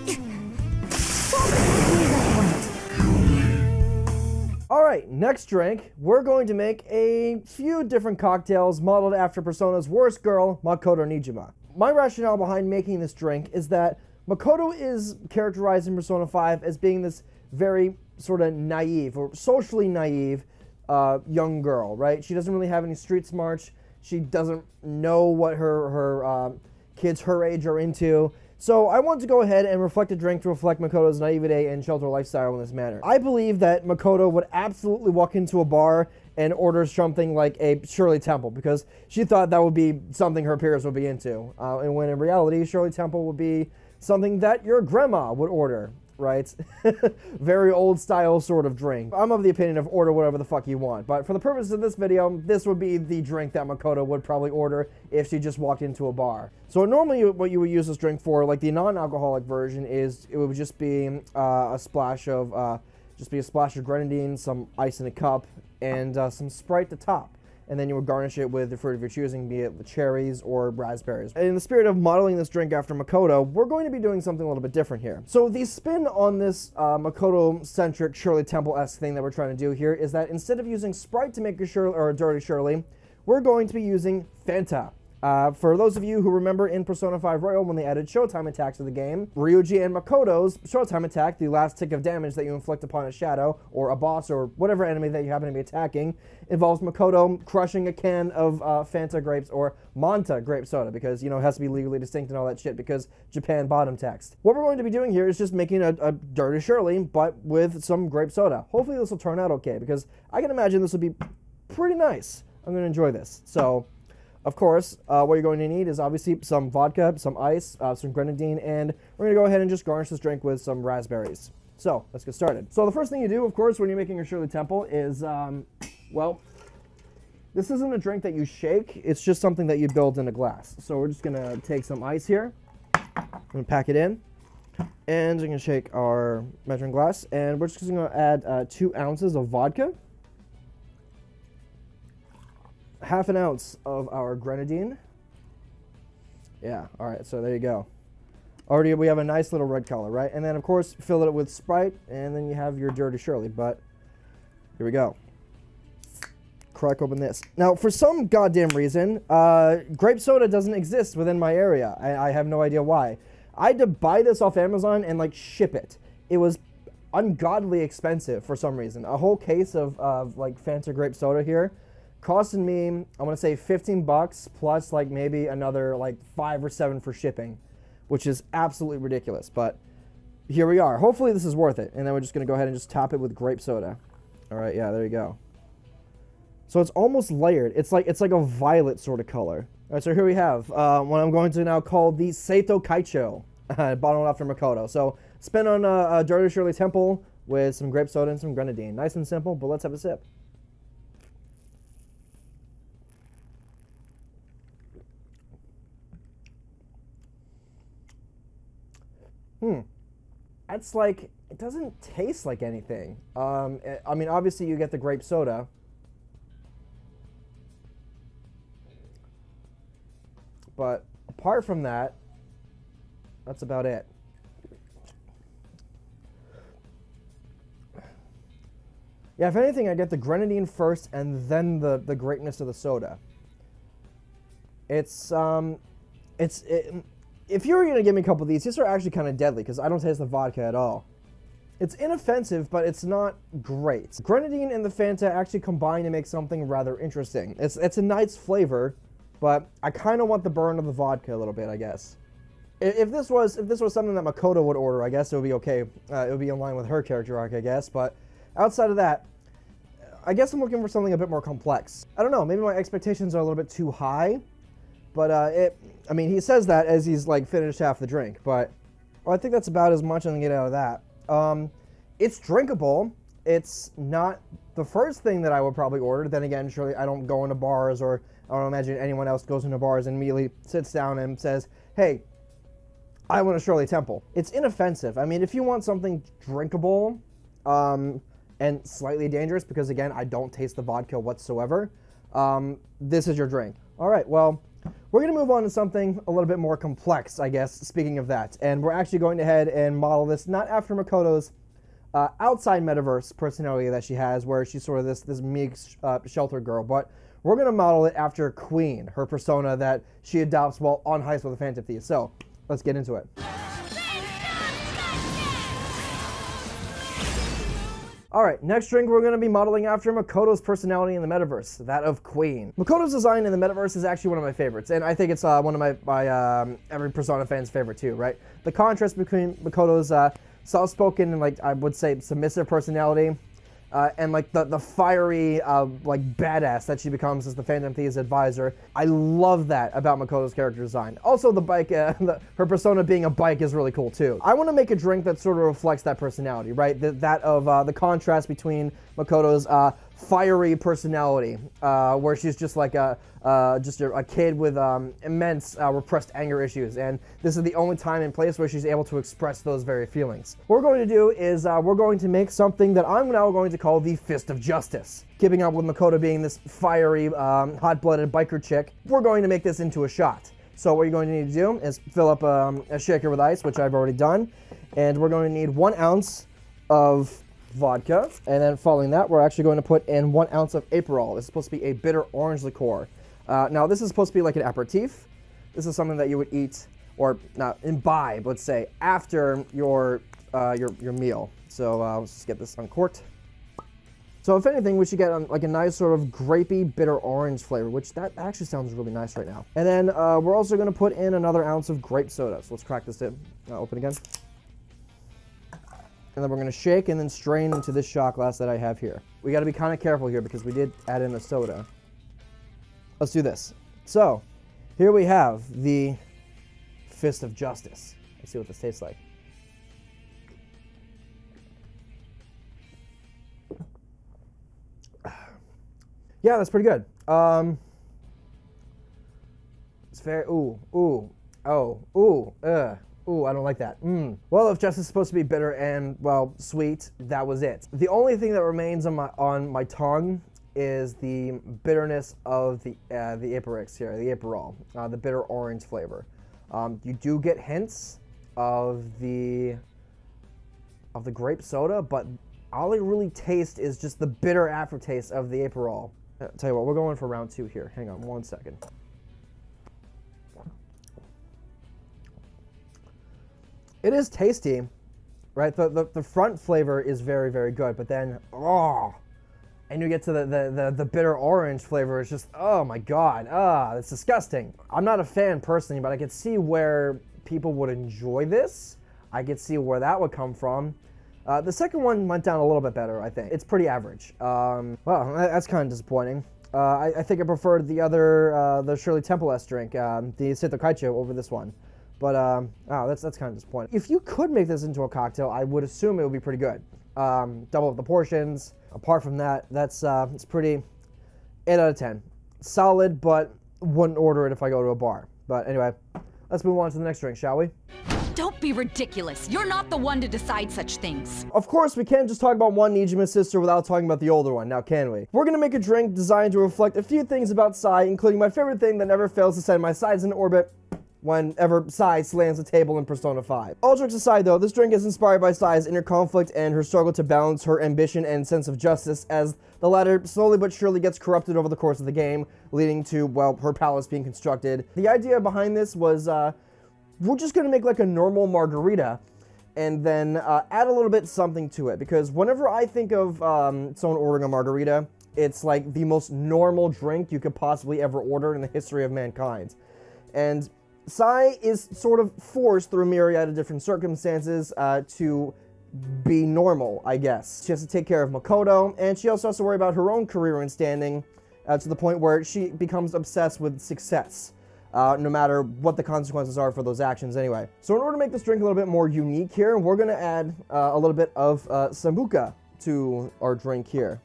Speaker 1: All right, next drink, we're going to make a few different cocktails modeled after Persona's worst girl, Makoto Niijima. My rationale behind making this drink is that Makoto is characterized in Persona 5 as being this very sort of naive or socially naive uh, young girl, right? She doesn't really have any street smarts. She doesn't know what her her uh, kids her age are into. So I want to go ahead and reflect a drink to reflect Makoto's naivete and shelter lifestyle in this manner. I believe that Makoto would absolutely walk into a bar and order something like a Shirley Temple because she thought that would be something her peers would be into. Uh, and when in reality, Shirley Temple would be something that your grandma would order right? Very old style sort of drink. I'm of the opinion of order whatever the fuck you want, but for the purposes of this video, this would be the drink that Makoto would probably order if she just walked into a bar. So normally what you would use this drink for, like the non-alcoholic version, is it would just be uh, a splash of, uh, just be a splash of grenadine, some ice in a cup, and uh, some Sprite to top and then you would garnish it with the fruit of your choosing, be it the cherries or raspberries. In the spirit of modeling this drink after Makoto, we're going to be doing something a little bit different here. So the spin on this uh, Makoto-centric Shirley Temple-esque thing that we're trying to do here is that instead of using Sprite to make a Shirley or a Dirty Shirley, we're going to be using Fanta. Uh, for those of you who remember in Persona 5 Royal when they added Showtime attacks to the game, Ryuji and Makoto's Showtime attack, the last tick of damage that you inflict upon a shadow or a boss or whatever enemy that you happen to be attacking, involves Makoto crushing a can of uh, Fanta grapes or Manta grape soda because, you know, it has to be legally distinct and all that shit because Japan bottom text. What we're going to be doing here is just making a, a Dirty Shirley, but with some grape soda. Hopefully this will turn out okay because I can imagine this will be pretty nice. I'm going to enjoy this. So of course, uh, what you're going to need is obviously some vodka, some ice, uh, some grenadine, and we're going to go ahead and just garnish this drink with some raspberries. So let's get started. So the first thing you do, of course, when you're making your Shirley Temple is, um, well, this isn't a drink that you shake. It's just something that you build in a glass. So we're just going to take some ice here. To pack it in. And we're going to shake our measuring glass. And we're just going to add uh, two ounces of vodka half an ounce of our grenadine. Yeah, all right, so there you go. Already we have a nice little red color, right? And then, of course, fill it with Sprite, and then you have your Dirty Shirley. But here we go. Crack open this. Now, for some goddamn reason, uh, grape soda doesn't exist within my area. I, I have no idea why. I had to buy this off Amazon and, like, ship it. It was ungodly expensive for some reason. A whole case of, of like, Fanta grape soda here costing me, I'm gonna say 15 bucks plus like maybe another like five or seven for shipping, which is absolutely ridiculous. But here we are. Hopefully this is worth it. And then we're just gonna go ahead and just top it with grape soda. All right, yeah, there you go. So it's almost layered. It's like it's like a violet sort of color. All right, so here we have uh, what I'm going to now call the Seito Kaicho, bottled after Makoto. So spin on a, a Dirty Shirley Temple with some grape soda and some grenadine. Nice and simple, but let's have a sip. Hmm. That's like, it doesn't taste like anything. Um, eh, I mean, obviously you get the grape soda. But apart from that, that's about it. Yeah, if anything, I get the grenadine first and then the, the greatness of the soda. It's, um, it's, it, if you were going to give me a couple of these, these are actually kind of deadly because I don't taste the vodka at all. It's inoffensive, but it's not great. Grenadine and the Fanta actually combine to make something rather interesting. It's, it's a nice flavor, but I kind of want the burn of the vodka a little bit, I guess. If this was if this was something that Makoto would order, I guess it would be okay. Uh, it would be in line with her character arc, I guess. But outside of that, I guess I'm looking for something a bit more complex. I don't know. Maybe my expectations are a little bit too high. But uh, it, I mean, he says that as he's like finished half the drink. But well, I think that's about as much I can get out of that. Um, it's drinkable. It's not the first thing that I would probably order. Then again, surely I don't go into bars or I don't imagine anyone else goes into bars and immediately sits down and says, "Hey, I want a Shirley Temple." It's inoffensive. I mean, if you want something drinkable um, and slightly dangerous, because again, I don't taste the vodka whatsoever, um, this is your drink. All right, well, we're going to move on to something a little bit more complex, I guess, speaking of that. And we're actually going ahead and model this not after Makoto's uh, outside metaverse personality that she has, where she's sort of this, this meek, uh, sheltered girl, but we're going to model it after Queen, her persona that she adopts while on Heist with a Phantom Thief. So let's get into it. All right, next drink we're going to be modeling after Makoto's personality in the metaverse, that of Queen. Makoto's design in the metaverse is actually one of my favorites, and I think it's uh, one of my, my um, every Persona fan's favorite too, right? The contrast between Makoto's uh, soft-spoken and like I would say submissive personality, uh, and like the the fiery uh, like badass that she becomes as the Phantom Thieves advisor. I love that about Makoto's character design. Also, the bike, uh, the, her persona being a bike is really cool too. I want to make a drink that sort of reflects that personality, right? Th- that of uh, the contrast between Makoto's uh, fiery personality, uh, where she's just like a uh, just a, a kid with um, immense uh, repressed anger issues, and this is the only time and place where she's able to express those very feelings. What we're going to do is uh, we're going to make something that I'm now going to call the Fist of Justice. Keeping up with Makoto being this fiery, um, hot-blooded biker chick, we're going to make this into a shot. So what you're going to need to do is fill up um, a shaker with ice, which I've already done, and we're going to need one ounce of vodka, and then following that, we're actually going to put in one ounce of Aperol. This is supposed to be a bitter orange liqueur. Uh, now, this is supposed to be like an aperitif. This is something that you would eat or not imbibe, let's say, after your uh, your your meal. So uh, let's just get this uncorked. So if anything, we should get um, like a nice sort of grapey, bitter orange flavor, which that actually sounds really nice right now. And then uh, we're also going to put in another ounce of grape soda. So let's crack this in. Uh, open again. And then we're to shake and then strain into this shot glass that I have here. We got to be kind of careful here because we did add in a soda. Let's do this. So, here we have the Fist of Justice. Let's see what this tastes like. Yeah, that's pretty good. Um, it's very ooh ooh oh ooh uh ooh I don't like that. Mm. Well, if justice is supposed to be bitter and well sweet, that was it. The only thing that remains on my on my tongue is the bitterness of the uh, the Aperix here, the Aperol, uh, the bitter orange flavor. Um, you do get hints of the of the grape soda, but all I really taste is just the bitter aftertaste of the Aperol. Uh, tell you what, we're going for round two here. Hang on one second. It is tasty, right? The, the, the front flavor is very, very good, but then, oh, and you get to the, the, the, the bitter orange flavor. It's just, oh my God, ah, it's disgusting. I'm not a fan personally, but I could see where people would enjoy this. I could see where that would come from. Uh, the second one went down a little bit better, I think. It's pretty average. Um, well, that's kind of disappointing. Uh, I, I think I preferred the other, uh, the Shirley Temple S drink, um, the Seito Kaicho, over this one. But um, oh, that's that's kind of disappointing. If you could make this into a cocktail, I would assume it would be pretty good. Um, double up the portions. Apart from that, that's uh, it's pretty eight out of ten. Solid, but wouldn't order it if I go to a bar. But anyway, let's move on to the next drink, shall we?
Speaker 4: Don't be ridiculous. You're not the one to decide such things.
Speaker 1: Of course, we can't just talk about one Niijima sister without talking about the older one, now can we? We're gonna make a drink designed to reflect a few things about Sae, including my favorite thing that never fails to send my sides into orbit whenever Sae slams the table in Persona 5. All jokes aside though, this drink is inspired by Sae's inner conflict and her struggle to balance her ambition and sense of justice as the latter slowly but surely gets corrupted over the course of the game, leading to, well, her palace being constructed. The idea behind this was, uh, we're just gonna make like a normal margarita and then uh, add a little bit something to it because whenever I think of um, someone ordering a margarita, it's like the most normal drink you could possibly ever order in the history of mankind. And Sae is sort of forced through a myriad of different circumstances uh, to be normal, I guess. She has to take care of Makoto, and she also has to worry about her own career and standing uh, to the point where she becomes obsessed with success. Uh, no matter what the consequences are for those actions anyway. So in order to make this drink a little bit more unique here, we're going to add uh, a little bit of uh, Sambuca to our drink here.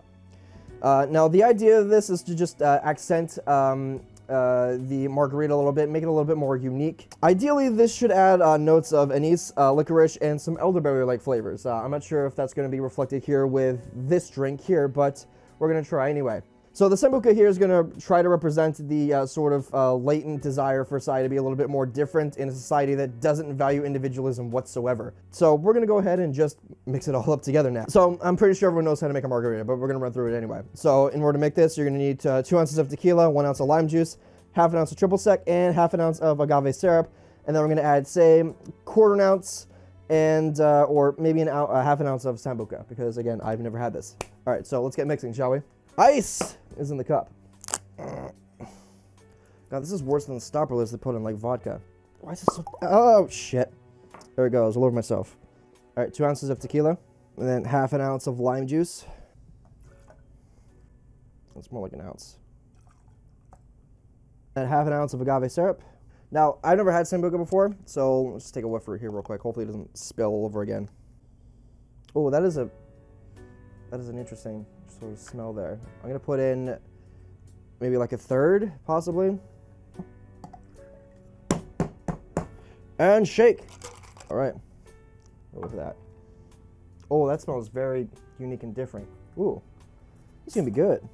Speaker 1: Uh, now the idea of this is to just uh, accent um, uh, the margarita a little bit, make it a little bit more unique. Ideally, this should add uh, notes of anise, uh, licorice, and some elderberry-like flavors. Uh, I'm not sure if that's going to be reflected here with this drink here, but we're going to try anyway. So the Sambuca here is going to try to represent the uh, sort of uh, latent desire for society to be a little bit more different in a society that doesn't value individualism whatsoever. So we're going to go ahead and just mix it all up together now. So I'm pretty sure everyone knows how to make a margarita, but we're going to run through it anyway. So in order to make this, you're going to need uh, two ounces of tequila, one ounce of lime juice, half an ounce of triple sec, and half an ounce of agave syrup. And then we're going to add, say, quarter an ounce and uh, or maybe an uh, half an ounce of sambuca because again I've never had this. All right, so let's get mixing, shall we? Ice is in the cup. God, this is worse than the stopper list they put in like vodka. Why is this so? Oh shit! There it goes. All over myself. All right, two ounces of tequila, and then half an ounce of lime juice. That's more like an ounce. And half an ounce of agave syrup. Now, I've never had Sambuca before, so let's just take a whiff it here real quick. Hopefully it doesn't spill all over again. Oh, that is a that is an interesting sort of smell there. I'm gonna put in maybe like a third, possibly. And shake. All right. Go with that. Oh, that smells very unique and different. Ooh, it's gonna be good.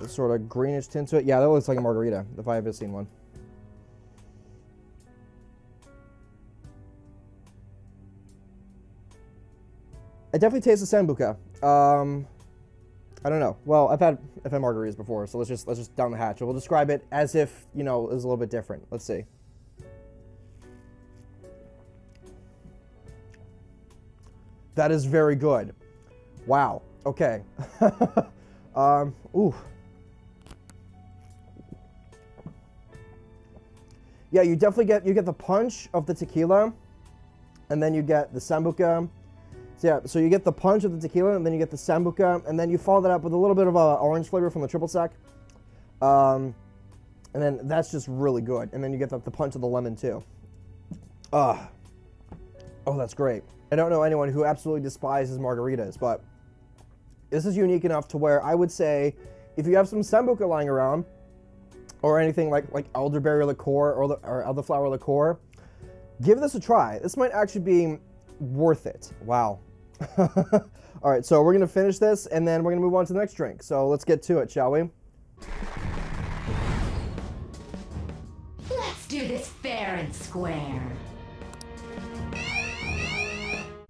Speaker 1: This sort of greenish tint to it. Yeah, that looks like a margarita if I've ever seen one. I definitely taste the sambuca. Um, I don't know. Well, I've had I've had margaritas before, so let's just let's just down the hatch. We'll describe it as if you know it was a little bit different. Let's see. That is very good. Wow. Okay. um. Ooh. Yeah, you definitely get you get the punch of the tequila, and then you get the sambuca. So yeah, so you get the punch of the tequila, and then you get the sambuca, and then you follow that up with a little bit of a orange flavor from the triple sec. Um, and then that's just really good. And then you get the, the punch of the lemon too. Ah, oh, that's great. I don't know anyone who absolutely despises margaritas, but this is unique enough to where I would say, if you have some sambuca lying around, or anything like like elderberry liqueur or, or elderflower liqueur, give this a try. This might actually be worth it. Wow. All right, so we're gonna finish this and then we're gonna move on to the next drink. So let's get to it, shall we?
Speaker 5: Let's do this fair and square.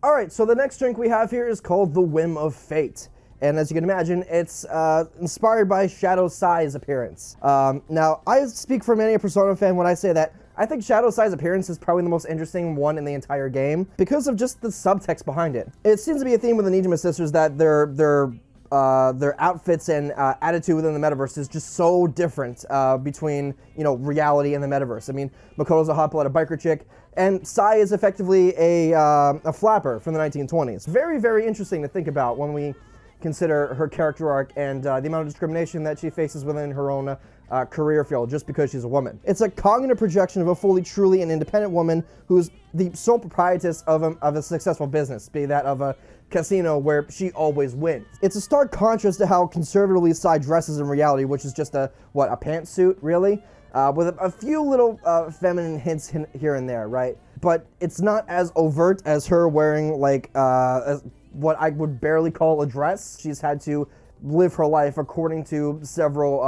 Speaker 1: All right, so the next drink we have here is called the Whim of Fate. And as you can imagine, it's uh, inspired by Shadow Sae's appearance. Um, now, I speak for many a Persona fan when I say that I think Shadow Sae's appearance is probably the most interesting one in the entire game because of just the subtext behind it. It seems to be a theme with the Niijima sisters that their their uh, their outfits and uh, attitude within the metaverse is just so different uh, between you know reality and the metaverse. I mean, Makoto's a hot blooded biker chick, and Sae is effectively a uh, a flapper from the 1920s. Very very interesting to think about when we consider her character arc and uh, the amount of discrimination that she faces within her own uh, career field just because she's a woman. It's a cognitive projection of a fully, truly, and independent woman who's the sole proprietress of a, of a successful business, be that of a casino where she always wins. It's a stark contrast to how conservatively Sae dresses in reality, which is just a, what, a pantsuit, really? Uh, with a, a, few little uh, feminine hints hin- here and there, right? But it's not as overt as her wearing like uh, what I would barely call a dress. She's had to live her life according to several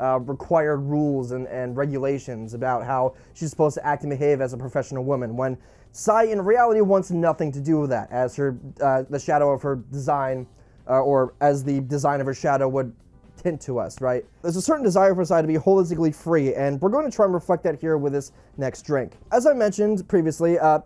Speaker 1: uh, required rules and, and regulations about how she's supposed to act and behave as a professional woman. When Sae, in reality, wants nothing to do with that, as her uh, the shadow of her design, uh, or as the design of her shadow would tint to us, right? There's a certain desire for Sae to be holistically free, and we're going to try and reflect that here with this next drink. As I mentioned previously, uh,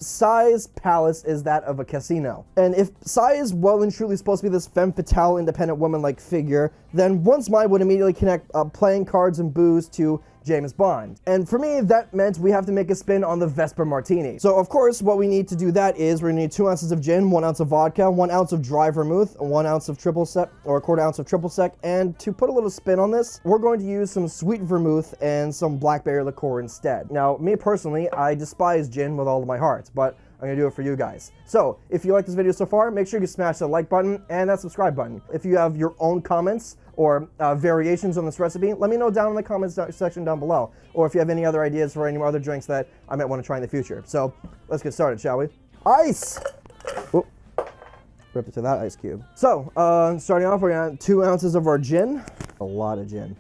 Speaker 1: palace is that of a casino. And if Sae is well and truly supposed to be this femme fatale, independent woman-like figure, then one's mind would immediately connect uh, playing cards and booze to James Bond. And for me, that meant we have to make a spin on the Vesper Martini. So of course, what we need to do that is we're gonna need two ounces of gin, one ounce of vodka, one ounce of dry vermouth, one ounce of triple sec, or a quarter ounce of triple sec, and to put a little spin on this, we're going to use some sweet vermouth and some blackberry liqueur instead. Now, me personally, I despise gin with all of my heart, but I'm gonna do it for you guys. So, if you like this video so far, make sure you smash that like button and that subscribe button. If you have your own comments or uh, variations on this recipe, let me know down in the comments section down below. Or if you have any other ideas for any other drinks that I might want to try in the future. So, let's get started, shall we? Ice! Rip it to that ice cube. So, uh, starting off, we're gonna two ounces of our gin. A lot of gin.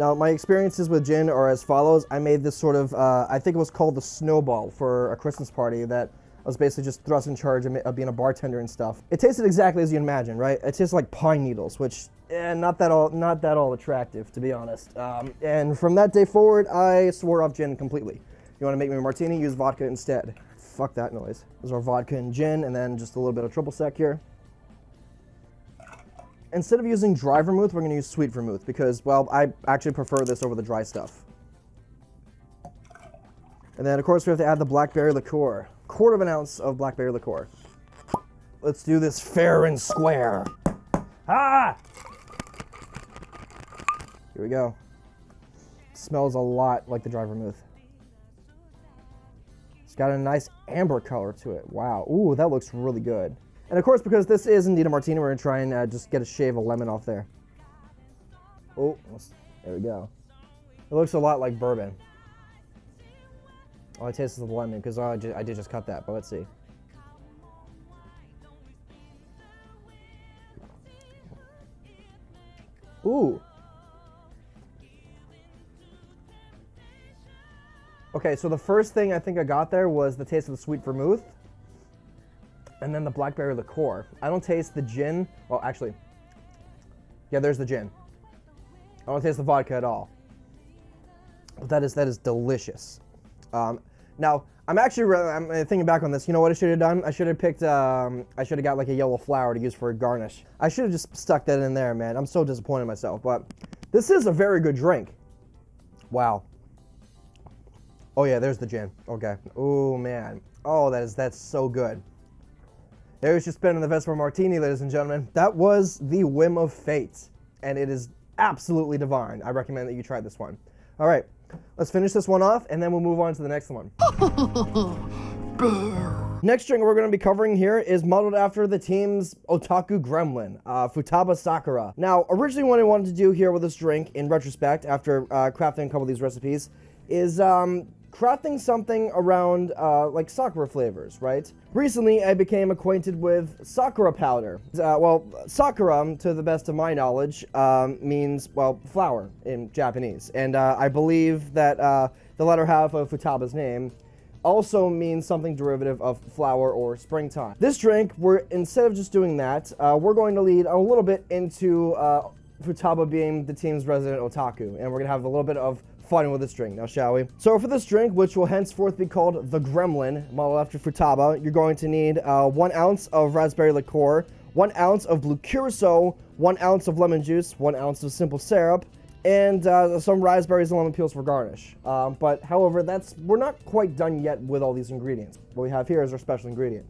Speaker 1: Now, my experiences with gin are as follows. I made this sort of, uh, I think it was called the snowball for a Christmas party that I was basically just thrust in charge of, of being a bartender and stuff. It tasted exactly as you imagine, right? It tastes like pine needles, which eh, not that all not that all attractive, to be honest. Um, and from that day forward, I swore off gin completely. You want to make me a martini? Use vodka instead. Fuck that noise. There's our vodka and gin, and then just a little bit of triple sec here. Instead of using dry vermouth, we're going to use sweet vermouth because, well, I actually prefer this over the dry stuff. And then, of course, we have to add the blackberry liqueur. Quarter of an ounce of blackberry liqueur. Let's do this fair and square. Ah! Here we go. smells a lot like the dry vermouth. It's got a nice amber color to it. Wow. Ooh, that looks really good. And of course, because this is indeed a martini, we're gonna try and uh, just get a shave of lemon off there. Oh, there we go. It looks a lot like bourbon. Oh, I tasted the lemon because I, I did just cut that, but let's see. Ooh. Okay, so the first thing I think I got there was the taste of the sweet vermouth and then the blackberry liqueur. I don't taste the gin. Well, actually, yeah, there's the gin. I don't taste the vodka at all. But that is that is delicious. Um, now I'm actually I'm thinking back on this. You know what I should have done? I should have picked. Um, I should have got like a yellow flower to use for a garnish. I should have just stuck that in there, man. I'm so disappointed in myself. But this is a very good drink. Wow. Oh yeah, there's the gin. Okay. Oh man. Oh, that is that's so good. There was just spinning the Vesper Martini, ladies and gentlemen. That was the whim of fate, and it is absolutely divine. I recommend that you try this one. All right, let's finish this one off, and then we'll move on to the next one. Next drink we're going to be covering here is modeled after the team's otaku gremlin, uh, Futaba Sakura. Now, originally what I wanted to do here with this drink, in retrospect, after uh, crafting a couple of these recipes, is um, crafting something around uh, like sakura flavors, right? Recently, I became acquainted with sakura powder. Uh, well, sakura, to the best of my knowledge, um, means, well, flower in Japanese. And uh, I believe that uh, the letter half of Futaba's name also means something derivative of flower or springtime. This drink, we're instead of just doing that, uh, we're going to lead a little bit into uh, Futaba being the team's resident otaku, and we're gonna have a little bit of fun with this drink now, shall we? So for this drink, which will henceforth be called the Gremlin, modeled after Futaba, you're going to need uh, one ounce of raspberry liqueur, one ounce of blue curacao, one ounce of lemon juice, one ounce of simple syrup, and uh, some raspberries and lemon peels for garnish. Um, but however, that's we're not quite done yet with all these ingredients. What we have here is our special ingredient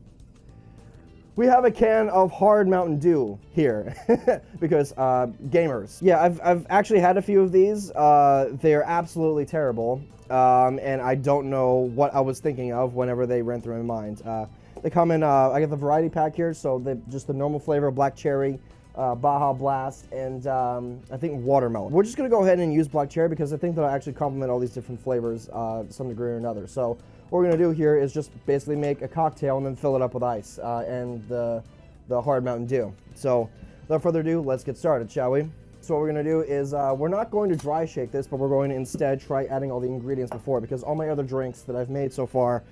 Speaker 1: we have a can of hard Mountain Dew here because uh, gamers. Yeah, I've, I've actually had a few of these. Uh, they're absolutely terrible, um, and I don't know what I was thinking of whenever they ran through my mind. Uh, they come in, uh, I got the variety pack here, so they just the normal flavor, of black cherry, uh, Baja Blast, and um, I think watermelon. We're just gonna go ahead and use black cherry because I think that'll actually complement all these different flavors uh, some degree or another. So what we're gonna do here is just basically make a cocktail and then fill it up with ice uh, and the, the hard Mountain Dew. So without further ado, let's get started, shall we? So what we're gonna do is uh, we're not going to dry shake this, but we're going to instead try adding all the ingredients before because all my other drinks that I've made so far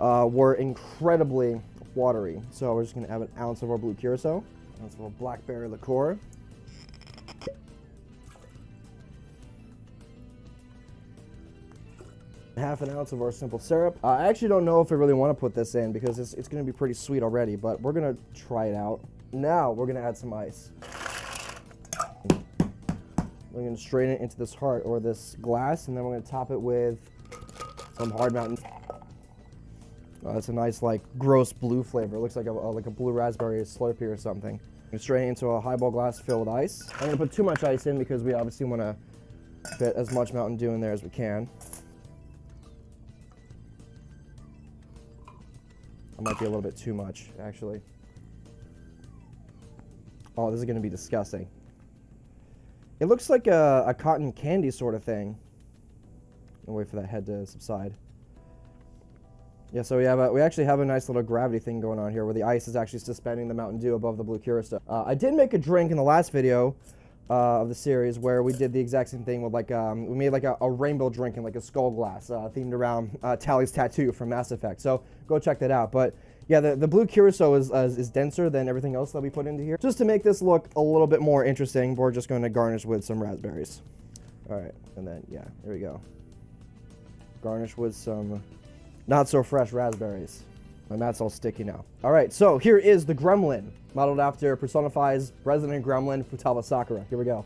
Speaker 1: uh, were incredibly watery. So we're just gonna add an ounce of our blue curacao, that's a little blackberry liqueur. half an ounce of our simple syrup. Uh, I actually don't know if I really want to put this in because it's, it's going to be pretty sweet already, but we're going to try it out. Now we're going to add some ice. We're going to strain it into this heart or this glass, and then we're going to top it with some hard mountain. Oh, that's a nice, like, gross blue flavor. It looks like a, like a blue raspberry Slurpee or something. Strain it into a highball glass filled with ice. I'm to put too much ice in because we obviously want to fit as much Mountain Dew in there as we can. It might be a little bit too much, actually. Oh, this is to be disgusting. It looks like a, a cotton candy sort of thing. I'll wait for that head to subside. Yeah, so we have a, we actually have a nice little gravity thing going on here where the ice is actually suspending the Mountain Dew above the blue Curacao. Uh, I did make a drink in the last video uh, of the series where we did the exact same thing with like um, we made like a, a, rainbow drink in like a skull glass uh, themed around uh, Tali's tattoo from Mass Effect. So go check that out. But yeah, the, the blue curacao is, uh, is denser than everything else that we put into here. Just to make this look a little bit more interesting, we're just going to garnish with some raspberries. All right, and then yeah, here we go. Garnish with some not so fresh raspberries. My mat's all sticky now. All right, so here is the Gremlin, modeled after Persona 5's Resident Gremlin Futaba Sakura. Here we go.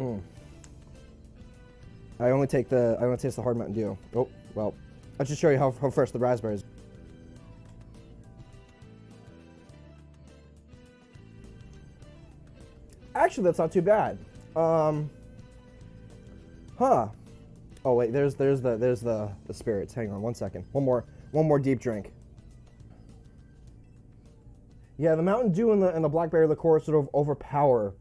Speaker 1: Mm. I only take the, I only taste the hard Mountain Dew. Oh, well, I'll just show you how, how fresh the raspberries. Actually, that's not too bad. Um, huh. Oh wait, there's there's the there's the the spirits. Hang on one second. One more one more deep drink. Yeah, the Mountain Dew and the and the blackberry liqueur sort of overpower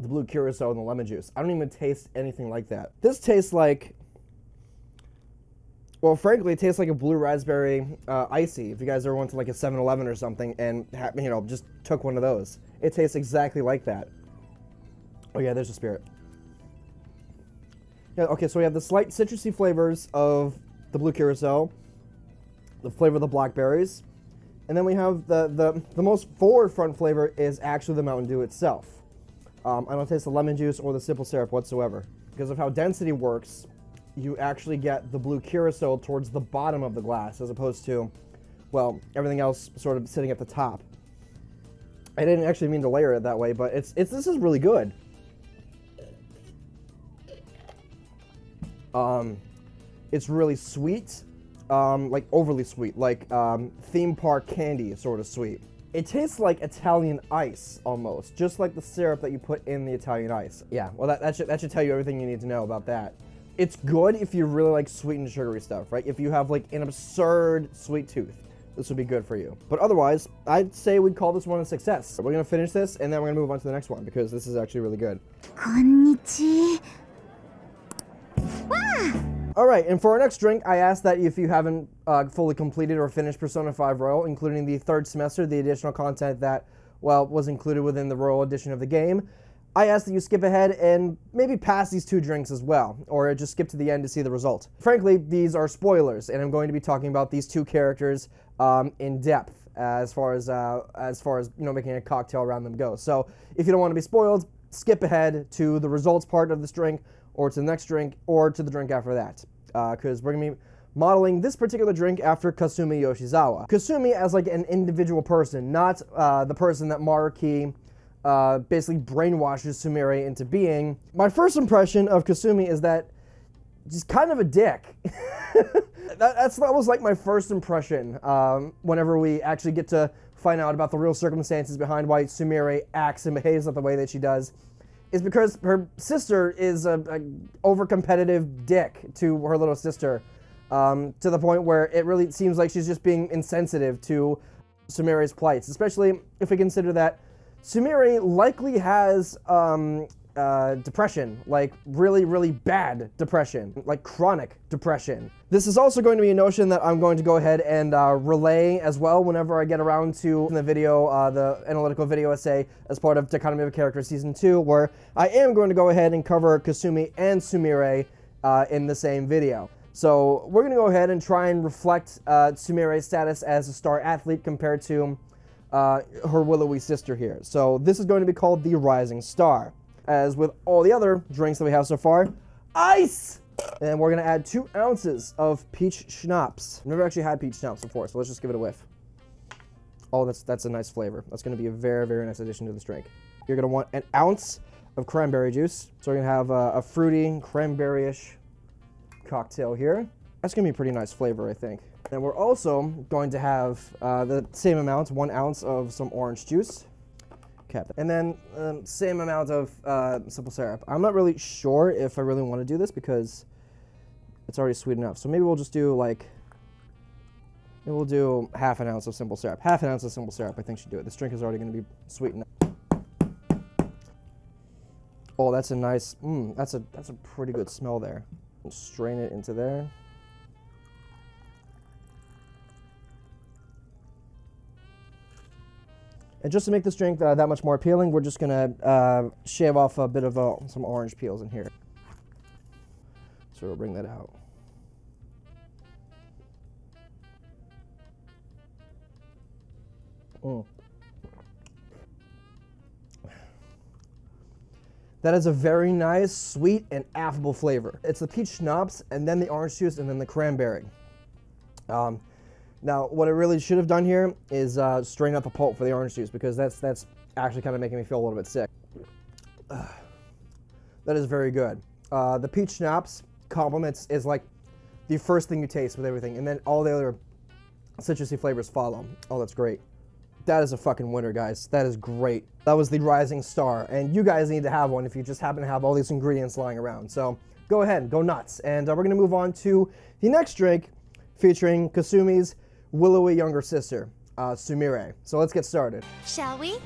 Speaker 1: the blue curacao and the lemon juice. I don't even taste anything like that. This tastes like, well, frankly, it tastes like a blue raspberry uh, icy. If you guys ever went to like a 7-Eleven or something and you know just took one of those, it tastes exactly like that. Oh yeah, there's a spirit. Yeah, okay, so we have the slight citrusy flavors of the blue curacao, the flavor of the blackberries, and then we have the the the most forward front flavor is actually the Mountain Dew itself. Um, I don't taste the lemon juice or the simple syrup whatsoever. Because of how density works, you actually get the blue curacao towards the bottom of the glass as opposed to, well, everything else sort of sitting at the top. I didn't actually mean to layer it that way, but it's, it's this is really good. Um, it's really sweet, um, like overly sweet, like um, theme park candy sort of sweet. It tastes like Italian ice almost, just like the syrup that you put in the Italian ice. Yeah, well that, that, should, that should tell you everything you need to know about that. It's good if you really like sweet and sugary stuff, right? If you have like an absurd sweet tooth, this would be good for you. But otherwise, I'd say we'd call this one a success. We're gonna finish this and then we're gonna move on to the next one because this is actually really good.
Speaker 6: Konnichiwa.
Speaker 1: All right, and for our next drink, I asked that if you haven't uh, fully completed or finished Persona 5 Royal, including the third semester, the additional content that, well, was included within the Royal edition of the game, I ask that you skip ahead and maybe pass these two drinks as well, or just skip to the end to see the result. Frankly, these are spoilers, and I'm going to be talking about these two characters um, in depth as far as uh, as far as you know making a cocktail around them goes. So if you don't want to be spoiled, skip ahead to the results part of this drink or to the next drink, or to the drink after that. Because uh, we're to be modeling this particular drink after Kasumi Yoshizawa. Kasumi as like an individual person, not uh, the person that Maruki uh, basically brainwashes Sumire into being. My first impression of Kasumi is that she's kind of a dick. that, that's that was like my first impression um, whenever we actually get to find out about the real circumstances behind why Sumire acts and behaves the way that she does is because her sister is a, a over-competitive dick to her little sister, um, to the point where it really seems like she's just being insensitive to Sumire's plights, especially if we consider that Sumire likely has um, uh, depression, like really, really bad depression, like chronic depression. This is also going to be a notion that I'm going to go ahead and uh, relay as well whenever I get around to the video, uh, the analytical video essay as part of Dichotomy of Character Season 2, where I am going to go ahead and cover Kasumi and Sumire uh, in the same video. So we're going to go ahead and try and reflect uh, Sumire's status as a star athlete compared to her willowy sister here. So this is going to be called the Rising Star. As with all the other drinks that we have so far, ice! And we're gonna add two ounces of peach schnapps. I've never actually had peach schnapps before, so let's just give it a whiff. Oh, that's that's a nice flavor. That's gonna be a very, very nice addition to this drink. You're gonna want an ounce of cranberry juice. So we're gonna have a, a fruity, cranberry-ish cocktail here. That's gonna be a pretty nice flavor, I think. And we're also going to have uh, the same amount, one ounce of some orange juice. And then um, same amount of uh, simple syrup. I'm not really sure if I really want to do this because it's already sweet enough. So maybe we'll just do like, maybe we'll do half an ounce of simple syrup. Half an ounce of simple syrup, I think should do it. This drink is already going to be sweet enough. Oh, that's a nice, mm, that's a that's a pretty good smell there. And Strain it into there. And just to make this drink uh, that much more appealing, we're just gonna uh, shave off a bit of uh, some orange peels in here. So we'll bring that out. Mm. That is a very nice, sweet, and affable flavor. It's the peach schnapps, and then the orange juice, and then the cranberry. Um, now, what I really should have done here is uh, strain out the pulp for the orange juice because that's that's actually kind of making me feel a little bit sick. that is very good. Uh, the peach schnapps complements is like the first thing you taste with everything, and then all the other citrusy flavors follow. Oh, that's great. That is a fucking winner, guys. That is great. That was the Rising Star, and you guys need to have one if you just happen to have all these ingredients lying around. So go ahead, go nuts. And uh, we're gonna move on to the next drink featuring Kasumi's willowy younger sister, uh, Sumire. So let's get started.
Speaker 6: Shall we?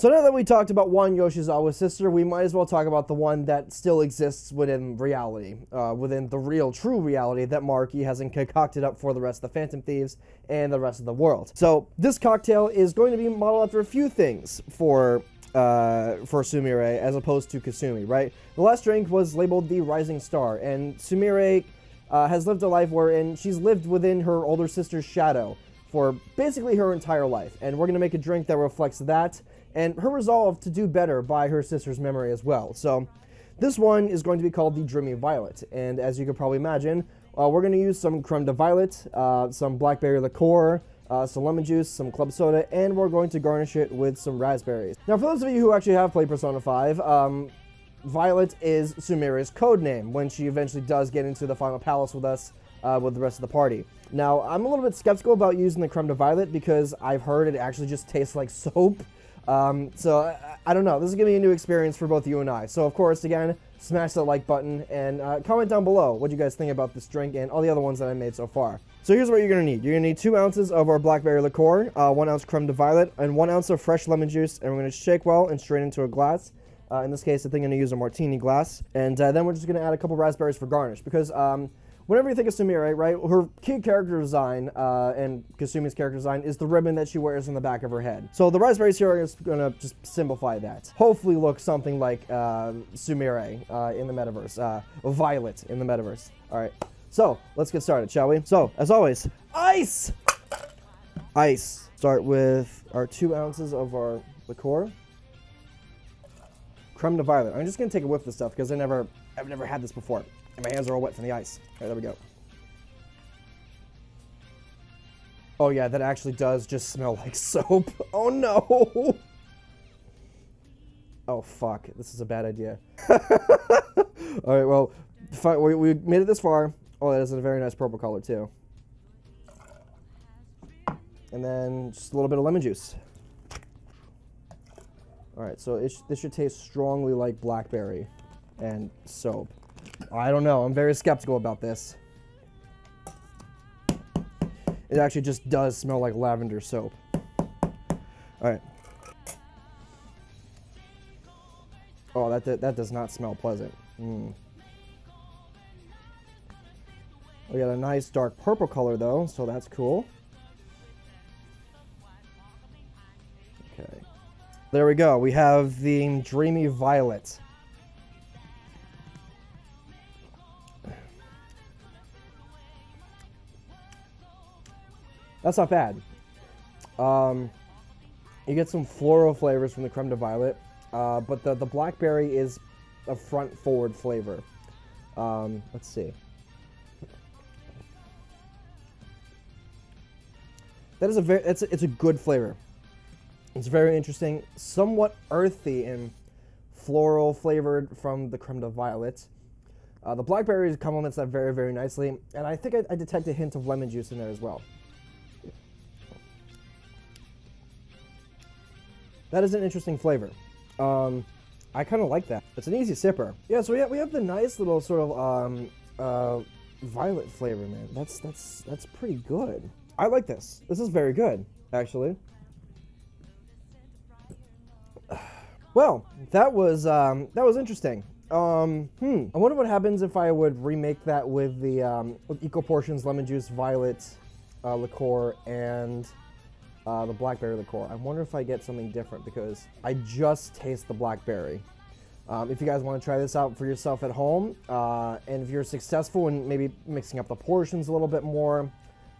Speaker 1: So now that we talked about one Yoshizawa sister, we might as well talk about the one that still exists within reality, uh, within the real, true reality that Maruki hasn't concocted up for the rest of the Phantom Thieves and the rest of the world. So this cocktail is going to be modeled after a few things for uh, for Sumire as opposed to Kasumi, right? The last drink was labeled the Rising Star, and Sumire uh, has lived a life wherein she's lived within her older sister's shadow for basically her entire life. And we're going to make a drink that reflects that and her resolve to do better by her sister's memory as well. So this one is going to be called the Dreamy Violet. And as you can probably imagine, uh, we're going to use some creme de violet, uh, some blackberry liqueur, uh, some lemon juice, some club soda, and we're going to garnish it with some raspberries. Now, for those of you who actually have played Persona 5, um, Violet is Sumire's code name when she eventually does get into the final palace with us uh, with the rest of the party. Now, I'm a little bit skeptical about using the creme de violet because I've heard it actually just tastes like soap. Um, so, I, I, don't know. This is going to be a new experience for both you and I. So, of course, again, smash that like button and uh, comment down below what you guys think about this drink and all the other ones that I made so far. So here's what you're going to need. You're going to need two ounces of our blackberry liqueur, uh, one ounce creme de violet, and one ounce of fresh lemon juice, and we're going to shake well and strain into a glass. Uh, in this case, I think I'm going to use a martini glass. And uh, then we're just going to add a couple raspberries for garnish. Because um, whenever you think of Sumire, right, her key character design uh, and Kasumi's character design is the ribbon that she wears in the back of her head. So the raspberries here are going to just simplify that. Hopefully look something like uh, Sumire in the metaverse. Uh, Violet in the metaverse. All right. So let's get started, shall we? So, as always, ice! Ice. Start with our two ounces of our liqueur creme de violet. I'm just gonna take a whiff of this stuff because I never, I've never had this before, and my hands are all wet from the ice. All right, there we go. Oh yeah, that actually does just smell like soap. Oh no! Oh fuck, this is a bad idea. all right, well, we, we made it this far. Oh, that is a very nice purple color too. And then just a little bit of lemon juice. All right, so sh this should taste strongly like blackberry and soap. I don't know. I'm very skeptical about this. It actually just does smell like lavender soap. All right. Oh, that, that, that does not smell pleasant. Mm. We got a nice dark purple color though, so that's cool. There we go. We have the Dreamy Violet. That's not bad. Um, you get some floral flavors from the creme de violet, uh, but the, the blackberry is a front forward flavor. Um, let's see. That is a very it's a, it's a good flavor. It's very interesting, somewhat earthy and floral flavored from the creme de violet. Uh, the blackberries complements that very very nicely, and I think I, I detect a hint of lemon juice in there as well. That is an interesting flavor. Um, I kind of like that. It's an easy sipper. Yeah, so we have, we have the nice little sort of um, uh, violet flavor, man. That's that's that's pretty good. I like this. This is very good, actually. Well, that was um, that was interesting. Um, hmm. I wonder what happens if I would remake that with the um, with equal portions lemon juice, violet uh, liqueur, and uh, the blackberry liqueur. I wonder if I get something different because I just taste the blackberry. Um, if you guys want to try this out for yourself at home, uh, and if you're successful in maybe mixing up the portions a little bit more,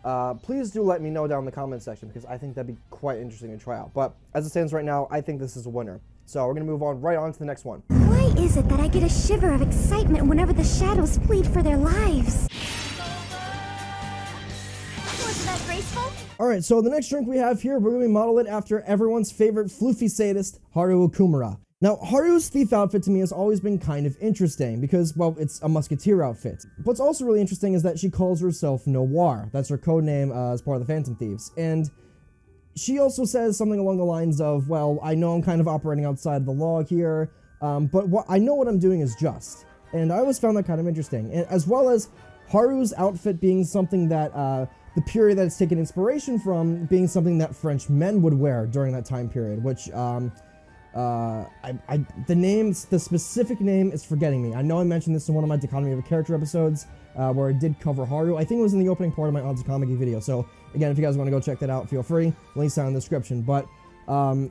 Speaker 1: uh, please do let me know down in the comment section because I think that'd be quite interesting to try out. But as it stands right now, I think this is a winner. So we're going to move on right on to the next one.
Speaker 6: Why is it that I get a shiver of excitement whenever the shadows plead for their lives? Wasn't that graceful?
Speaker 1: All right, so the next drink we have here, we're going to model it after everyone's favorite floofy sadist, Haru Okumura. Now, Haru's thief outfit to me has always been kind of interesting because, well, it's a musketeer outfit. What's also really interesting is that she calls herself Noir. That's her code name uh, as part of the Phantom Thieves. And she also says something along the lines of, well, I know I'm kind of operating outside of the law here, um, but what I know what I'm doing is just. And I always found that kind of interesting. And as well as Haru's outfit being something that uh, the period that it's taken inspiration from being something that French men would wear during that time period, which um, uh, I, I, the names, the specific name is forgetting me. I know I mentioned this in one of my Dichotomy of a Character episodes, uh, where I did cover Haru. I think it was in the opening part of my Odds Comedy video. So again, if you guys want to go check that out, feel free. Links down in the description. But um,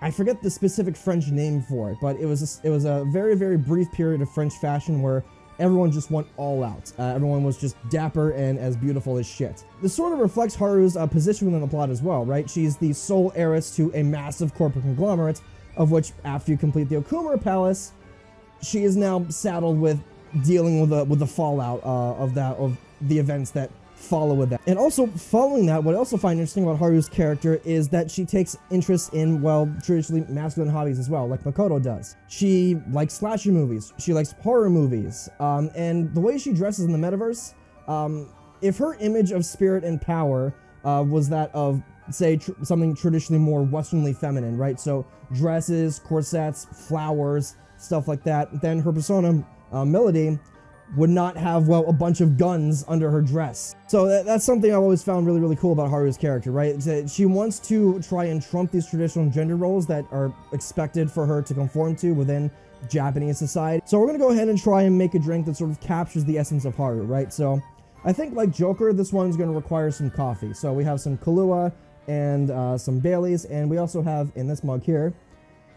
Speaker 1: I forget the specific French name for it, but it was a, it was a very very brief period of French fashion where everyone just went all out. Uh, everyone was just dapper and as beautiful as shit. This sort of reflects Haru's uh, position within the plot as well, right? She's the sole heiress to a massive corporate conglomerate, of which after you complete the Okumura Palace, she is now saddled with dealing with the with the fallout uh, of that of the events that follow with that. And also following that, what I also find interesting about Haru's character is that she takes interest in well traditionally masculine hobbies as well, like Makoto does. She likes slasher movies. She likes horror movies. Um, and the way she dresses in the metaverse, um, if her image of spirit and power uh, was that of say tr- something traditionally more westernly feminine, right? So dresses, corsets, flowers, stuff like that. Then her persona, uh, Milady, would not have well a bunch of guns under her dress. So that, that's something I've always found really really cool about Haru's character, right? She wants to try and trump these traditional gender roles that are expected for her to conform to within Japanese society. So we're gonna go ahead and try and make a drink that sort of captures the essence of Haru, right? So I think like Joker, this one's gonna require some coffee. So we have some Kahlua and uh, some Baileys, and we also have in this mug here,